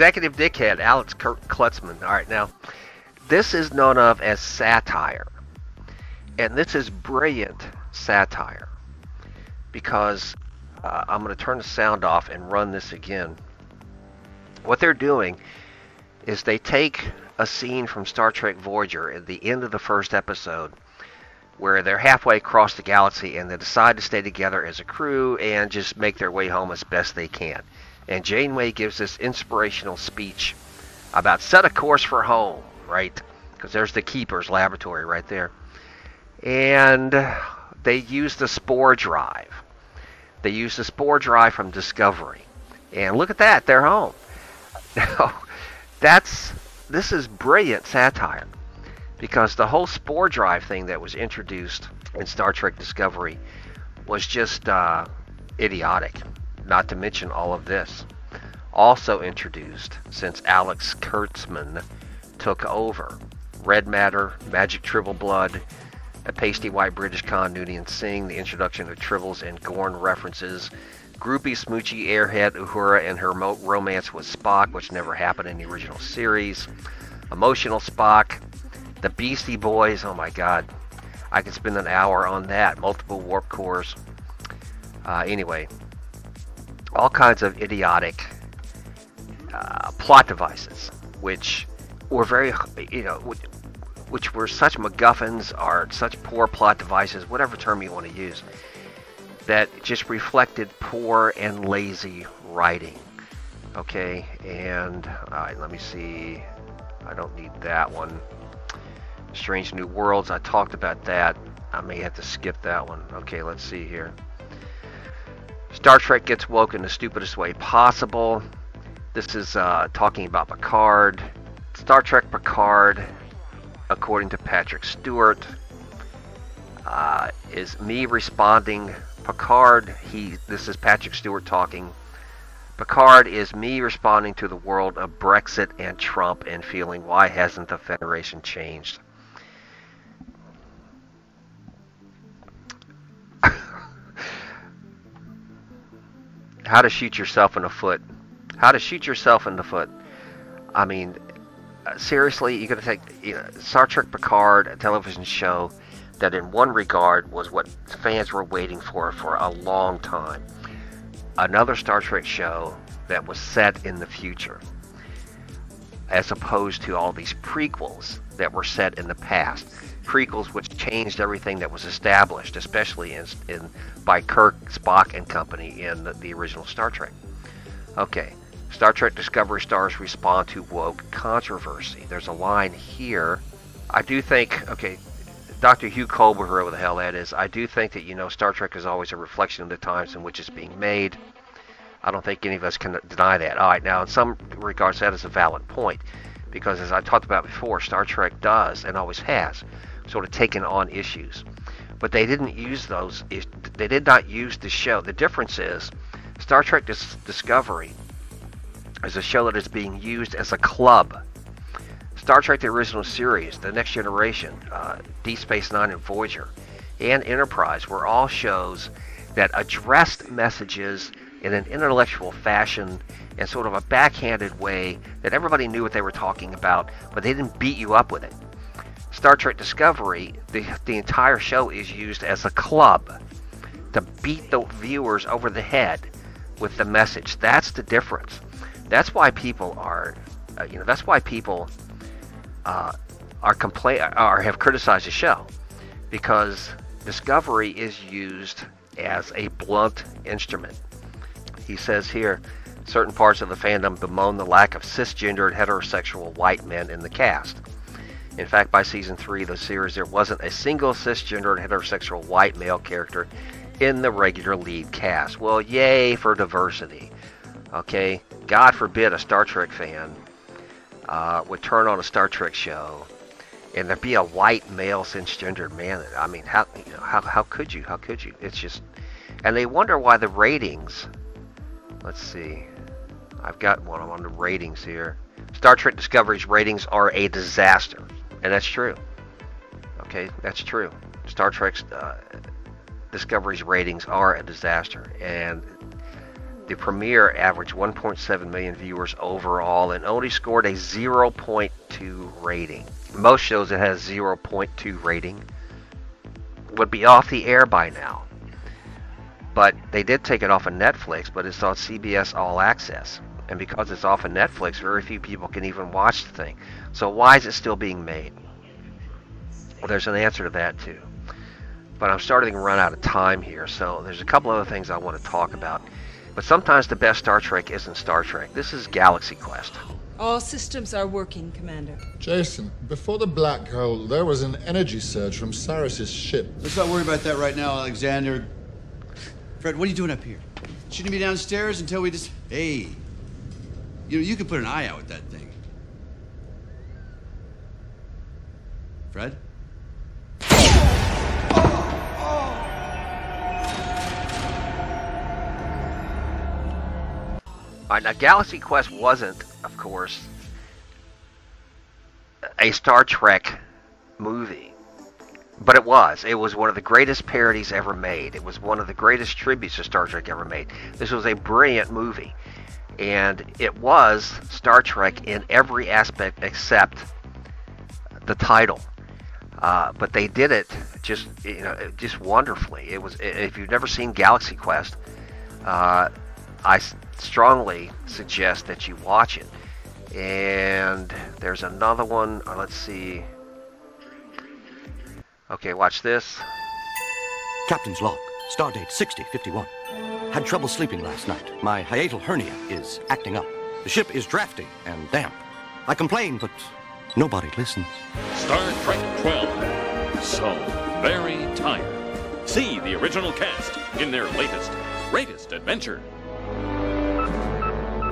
Executive dickhead Alex Kurt Klutzman. All right, now this is known of as satire, and this is brilliant satire because uh, I'm going to turn the sound off and run this again. What they're doing is they take a scene from Star Trek Voyager at the end of the first episode where they're halfway across the galaxy and they decide to stay together as a crew and just make their way home as best they can. And Janeway gives this inspirational speech about set a course for home, right? Because there's the Keeper's laboratory right there. And they use the spore drive. They use the spore drive from Discovery. And look at that, they're home. Now, that's this is brilliant satire because the whole spore drive thing that was introduced in Star Trek Discovery was just uh, idiotic. Not to mention all of this. Also introduced since Alex Kurtzman took over. Red Matter, Magic Tribble Blood, a pasty white British Khan Noonien Singh, the introduction of Tribbles and Gorn references, groupie smoochy airhead Uhura and her romance with Spock, which never happened in the original series, emotional Spock, the Beastie Boys, oh my god, I could spend an hour on that, multiple warp cores. Uh, anyway, all kinds of idiotic uh, plot devices, which were very, you know, which, were such MacGuffins or such poor plot devices, whatever term you want to use, that just reflected poor and lazy writing. Okay, and all right, let me see. I don't need that one. Strange New Worlds, I talked about that. I may have to skip that one. Okay, let's see here. Star Trek gets woke in the stupidest way possible. This is uh, talking about Picard. Star Trek Picard, according to Patrick Stewart, uh, is me responding. Picard, he. This is Patrick Stewart talking. Picard is me responding to the world of Brexit and Trump and feeling why hasn't the Federation changed? How to shoot yourself in the foot. How to shoot yourself in the foot. I mean, uh, seriously, you got to take you know, Star Trek Picard, a television show that, in one regard, was what fans were waiting for for a long time. Another Star Trek show that was set in the future, as opposed to all these prequels that were set in the past. Prequels which changed everything that was established, especially in, in by Kirk, Spock, and company in the, the original Star Trek. Okay, Star Trek Discovery stars respond to woke controversy. There's a line here. I do think, okay, Dr. Hugh Culber, whoever the hell that is, I do think that, you know, Star Trek is always a reflection of the times in which it's being made. I don't think any of us can deny that. All right, now, in some regards, that is a valid point. Because as I talked about before, Star Trek does, and always has, sort of taken on issues. but they didn't use those. They did not use the show. The difference is Star Trek Dis- Discovery is a show that is being used as a club. Star Trek: The Original Series, The Next Generation, uh, Deep Space Nine, and Voyager, and Enterprise were all shows that addressed messages in an intellectual fashion and sort of a backhanded way that everybody knew what they were talking about, but they didn't beat you up with it. Star Trek Discovery, the, the entire show is used as a club to beat the viewers over the head with the message. That's the difference. That's why people are, uh, you know, that's why people uh, are complain or have criticized the show because Discovery is used as a blunt instrument. He says here, certain parts of the fandom bemoan the lack of cisgendered heterosexual white men in the cast. In fact, by season three of the series, there wasn't a single cisgender and heterosexual white male character in the regular lead cast. Well, yay for diversity. Okay, God forbid a Star Trek fan uh, would turn on a Star Trek show and there be a white male cisgendered man. I mean, how you know how how could you? How could you? It's just, and they wonder why the ratings. Let's see, I've got one. I'm on the ratings here. Star Trek Discovery's ratings are a disaster, and that's true. Okay, that's true. Star Trek's uh, Discovery's ratings are a disaster, and the premiere averaged 1.7 million viewers overall and only scored a 0.2 rating. Most shows that has 0.2 rating would be off the air by now. But they did take it off of Netflix, but it's on CBS All Access. And because it's off of Netflix, very few people can even watch the thing. So why is it still being made? Well, there's an answer to that too. But I'm starting to run out of time here, so there's a couple other things I want to talk about. But sometimes the best Star Trek isn't Star Trek. This is Galaxy Quest. All systems are working, Commander. Jason, before the black hole, there was an energy surge from Cyrus's ship. Let's not worry about that right now, Alexander. Fred, what are you doing up here? Shouldn't you be downstairs until we just. Hey. You know, you could put an eye out with that thing. Fred? All right, now Galaxy Quest wasn't, of course, a Star Trek movie, but it was. It was one of the greatest parodies ever made. It was one of the greatest tributes to Star Trek ever made. This was a brilliant movie, and it was Star Trek in every aspect except the title. Uh, but they did it just you know just wonderfully. It was if you've never seen Galaxy Quest, uh, I strongly suggest that you watch it. And there's another one. Uh, let's see. Okay, watch this. Captain's log, stardate 6051. Had trouble sleeping last night. My hiatal hernia is acting up. The ship is drafty and damp. I complain, but nobody listens. Star Trek 12. So very tired. See the original cast in their latest, greatest adventure.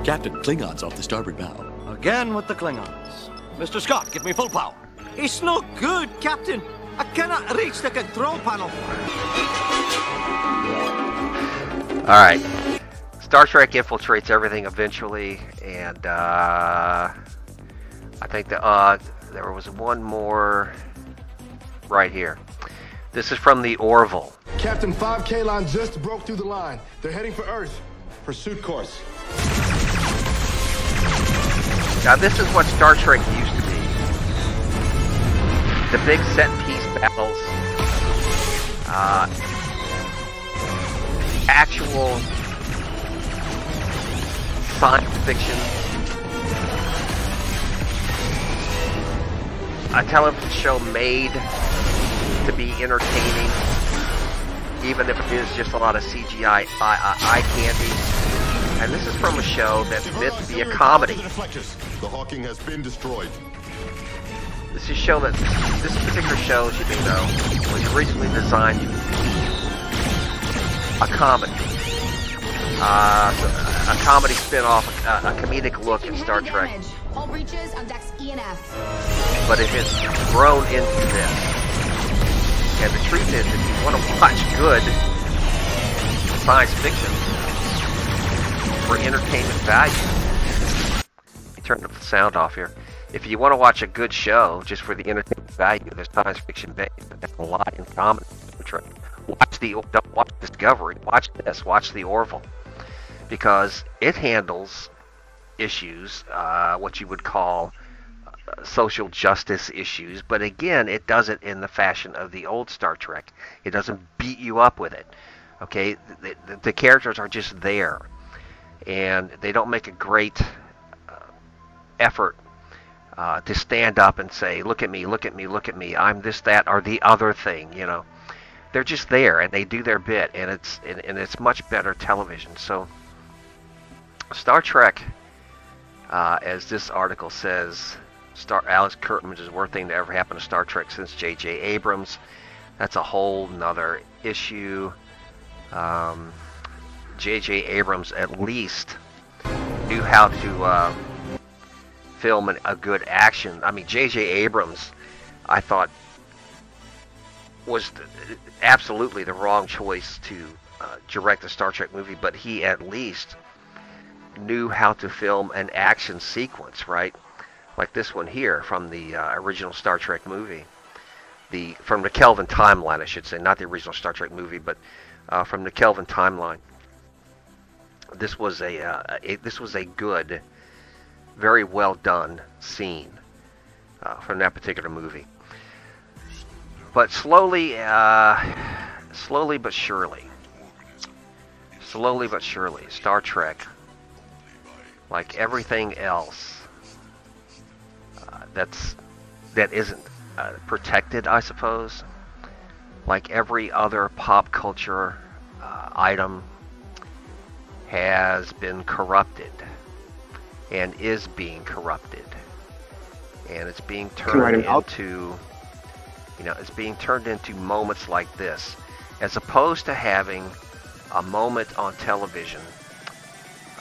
Captain, Klingons off the starboard bow. Again with the Klingons. Mr. Scott, give me full power. It's no good, Captain. I cannot reach the control panel. All right. Star Trek infiltrates everything eventually, and uh, I think that uh, there was one more right here. This is from the Orville. Captain 5 Kaylon just broke through the line. They're heading for Earth. Pursuit course. Now this is what Star Trek used to be. The big set piece battles. Uh, actual science fiction. A television show made to be entertaining, even if it is just a lot of CGI eye, uh, eye, candy. And this is from a show that's meant to be a comedy. The Hawking has been destroyed. This is a show that this particular show, as you may know, was originally designed to be a comedy, uh, a comedy spin-off, a, a comedic look at Star Trek. All breaches on decks E and F. But it has grown into this. And the truth is, if you want to [LAUGHS] watch good science fiction for entertainment value, let me turn the sound off here. If you want to watch a good show just for the entertainment value, there's science fiction based. That's a lot in common. Watch the watch Discovery. Watch this. Watch the Orville, because it handles issues, uh, what you would call uh, social justice issues. But again, it does it in the fashion of the old Star Trek. It doesn't beat you up with it. Okay, the, the, the characters are just there, and they don't make a great uh, effort uh, to stand up and say, "Look at me, look at me, look at me. I'm this, that, or the other thing." You know, they're just there and they do their bit, and it's and, and it's much better television. So, Star Trek, uh, as this article says, Star Alex Kurtzman is worst thing to ever happen to Star Trek since J.J. Abrams. That's a whole nother issue. Um, J.J. Abrams at least knew how to uh, film an, a good action. I mean, J.J. Abrams, I thought, was absolutely the wrong choice to uh, direct a Star Trek movie, but he at least knew how to film an action sequence, right? Like this one here from the uh, original Star Trek movie. The from the Kelvin timeline, I should say, not the original Star Trek movie, but uh, from the Kelvin timeline. This was a, uh, a this was a good, very well done scene uh, from that particular movie. But slowly, uh, slowly but surely, slowly but surely, Star Trek, like everything else, uh, that's that isn't uh, protected, I suppose. Like every other pop culture uh, item, has been corrupted and is being corrupted, and it's being turned into you know, it's being turned into moments like this, as opposed to having a moment on television,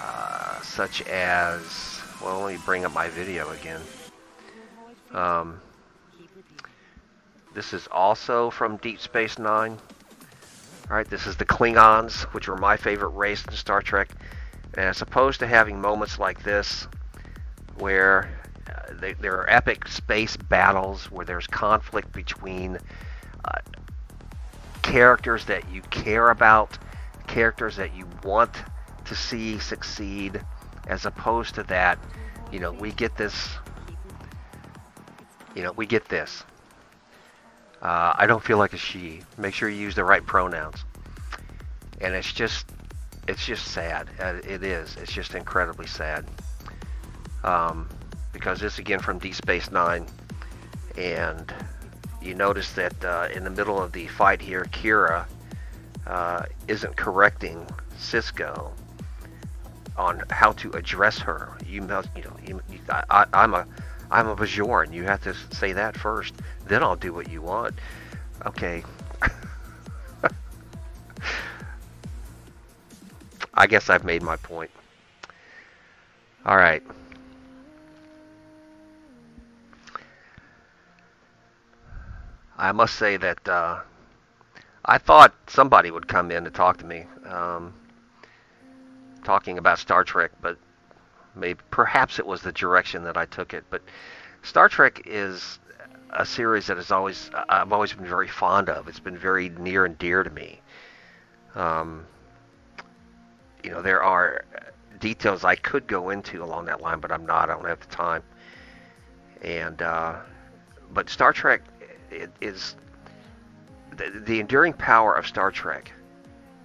uh, such as, well, let me bring up my video again. Um, this is also from Deep Space Nine. Alright, this is the Klingons, which were my favorite race in Star Trek. And as opposed to having moments like this, where they, there are epic space battles where there's conflict between uh, characters that you care about, characters that you want to see succeed, as opposed to that, you know, we get this, you know, we get this. Uh, I don't feel like a she. Make sure you use the right pronouns. And it's just, it's just sad. Uh, it is. It's just incredibly sad. Um, because this again from Deep Space Nine, and you notice that uh, in the middle of the fight here, Kira uh, isn't correcting Sisko on how to address her. You must, you know, you, you, I, I'm a, I'm a Bajoran. You have to say that first. Then I'll do what you want. Okay. [LAUGHS] I guess I've made my point. All right. I must say that uh, I thought somebody would come in to talk to me, um, talking about Star Trek, but maybe perhaps it was the direction that I took it. But Star Trek is a series that is always I've always been very fond of. It's been very near and dear to me. Um, you know, there are details I could go into along that line, but I'm not. I don't have the time. And uh, but Star Trek it is the, the enduring power of Star Trek,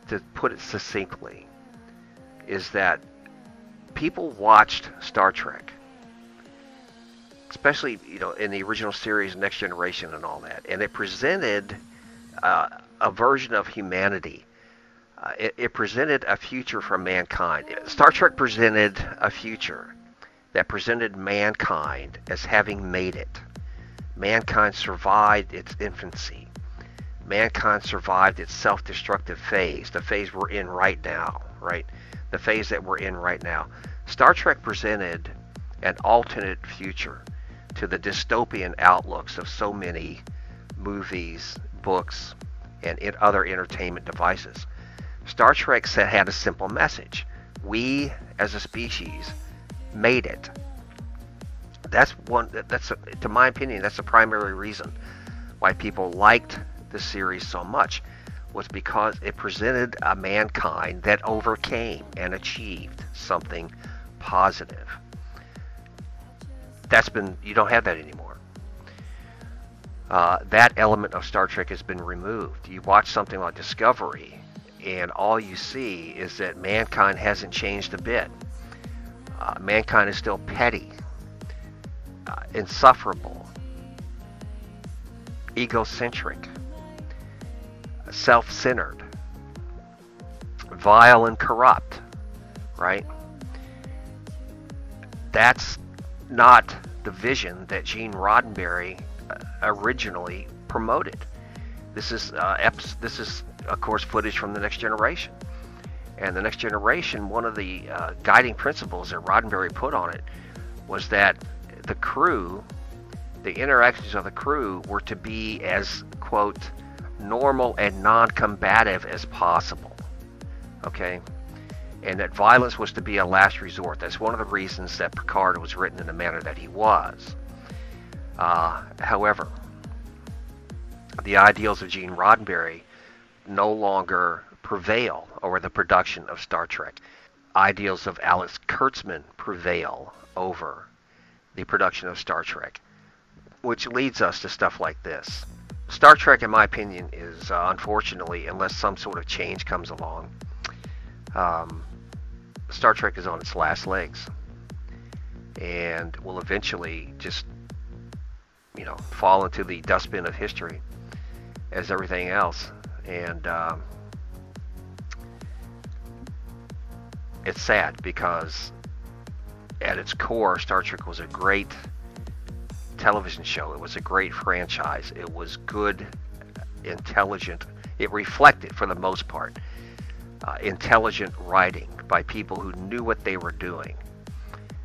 to put it succinctly, is that people watched Star Trek, especially you know in the original series, Next Generation, and all that, and it presented uh, a version of humanity. Uh, it, it presented a future for mankind. Star Trek presented a future that presented mankind as having made it mankind survived its infancy. Mankind survived its self destructive phase, the phase we're in right now, right? The phase that we're in right now. Star Trek presented an alternate future to the dystopian outlooks of so many movies, books, and other entertainment devices. Star Trek said had a simple message. We as a species made it. That's one that's to my opinion that's the primary reason why people liked the series so much was because it presented a mankind that overcame and achieved something positive. That's been you don't have that anymore. Uh, that element of Star Trek has been removed. You watch something like Discovery, and all you see is that mankind hasn't changed a bit. Uh, mankind is still petty, uh, insufferable, egocentric, self centered, vile, and corrupt, right? That's not the vision that Gene Roddenberry uh, originally promoted. This is uh, this is of course footage from the Next Generation, and the Next Generation. One of the uh, guiding principles that Roddenberry put on it was that the crew, the interactions of the crew, were to be as quote normal and non-combative as possible. Okay, and that violence was to be a last resort. That's one of the reasons that Picard was written in the manner that he was. Uh, however, the ideals of Gene Roddenberry no longer prevail over the production of Star Trek. Ideals of Alex Kurtzman prevail over the production of Star Trek, which leads us to stuff like this. Star Trek, in my opinion, is uh, unfortunately, unless some sort of change comes along, um, Star Trek is on its last legs and will eventually just, you know, fall into the dustbin of history as everything else. And um, it's sad because at its core, Star Trek was a great television show. It was a great franchise. It was good, intelligent. It reflected, for the most part, uh, intelligent writing by people who knew what they were doing,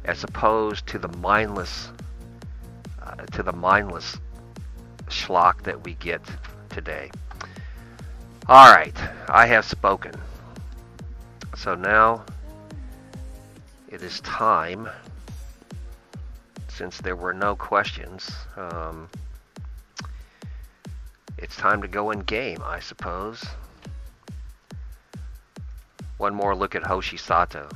as opposed to the mindless, uh, to the mindless schlock that we get today. All right, I have spoken. So now it is time, since there were no questions, um, it's time to go in game, I suppose. One more look at Hoshi Sato.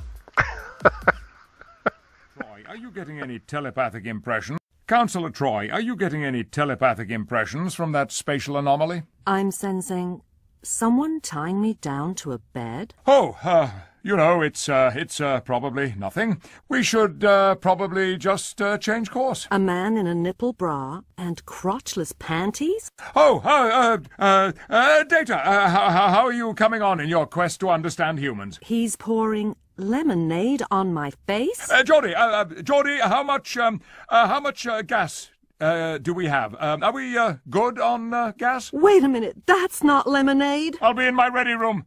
Troi, are you getting any telepathic impressions? Counselor Troi, are you getting any telepathic impressions from that spatial anomaly? I'm sensing someone tying me down to a bed. Oh, uh, you know, it's, uh, it's, uh, probably nothing. We should, uh, probably just, uh, change course. A man in a nipple bra and crotchless panties? Oh, uh, uh, uh, uh Data, uh, how, how are you coming on in your quest to understand humans? He's pouring lemonade on my face? Uh, Geordi, uh, uh, Geordi, how much, um, uh, how much, uh, gas uh, do we have? Um, are we uh, good on uh, gas? Wait a minute, that's not lemonade. I'll be in my ready room.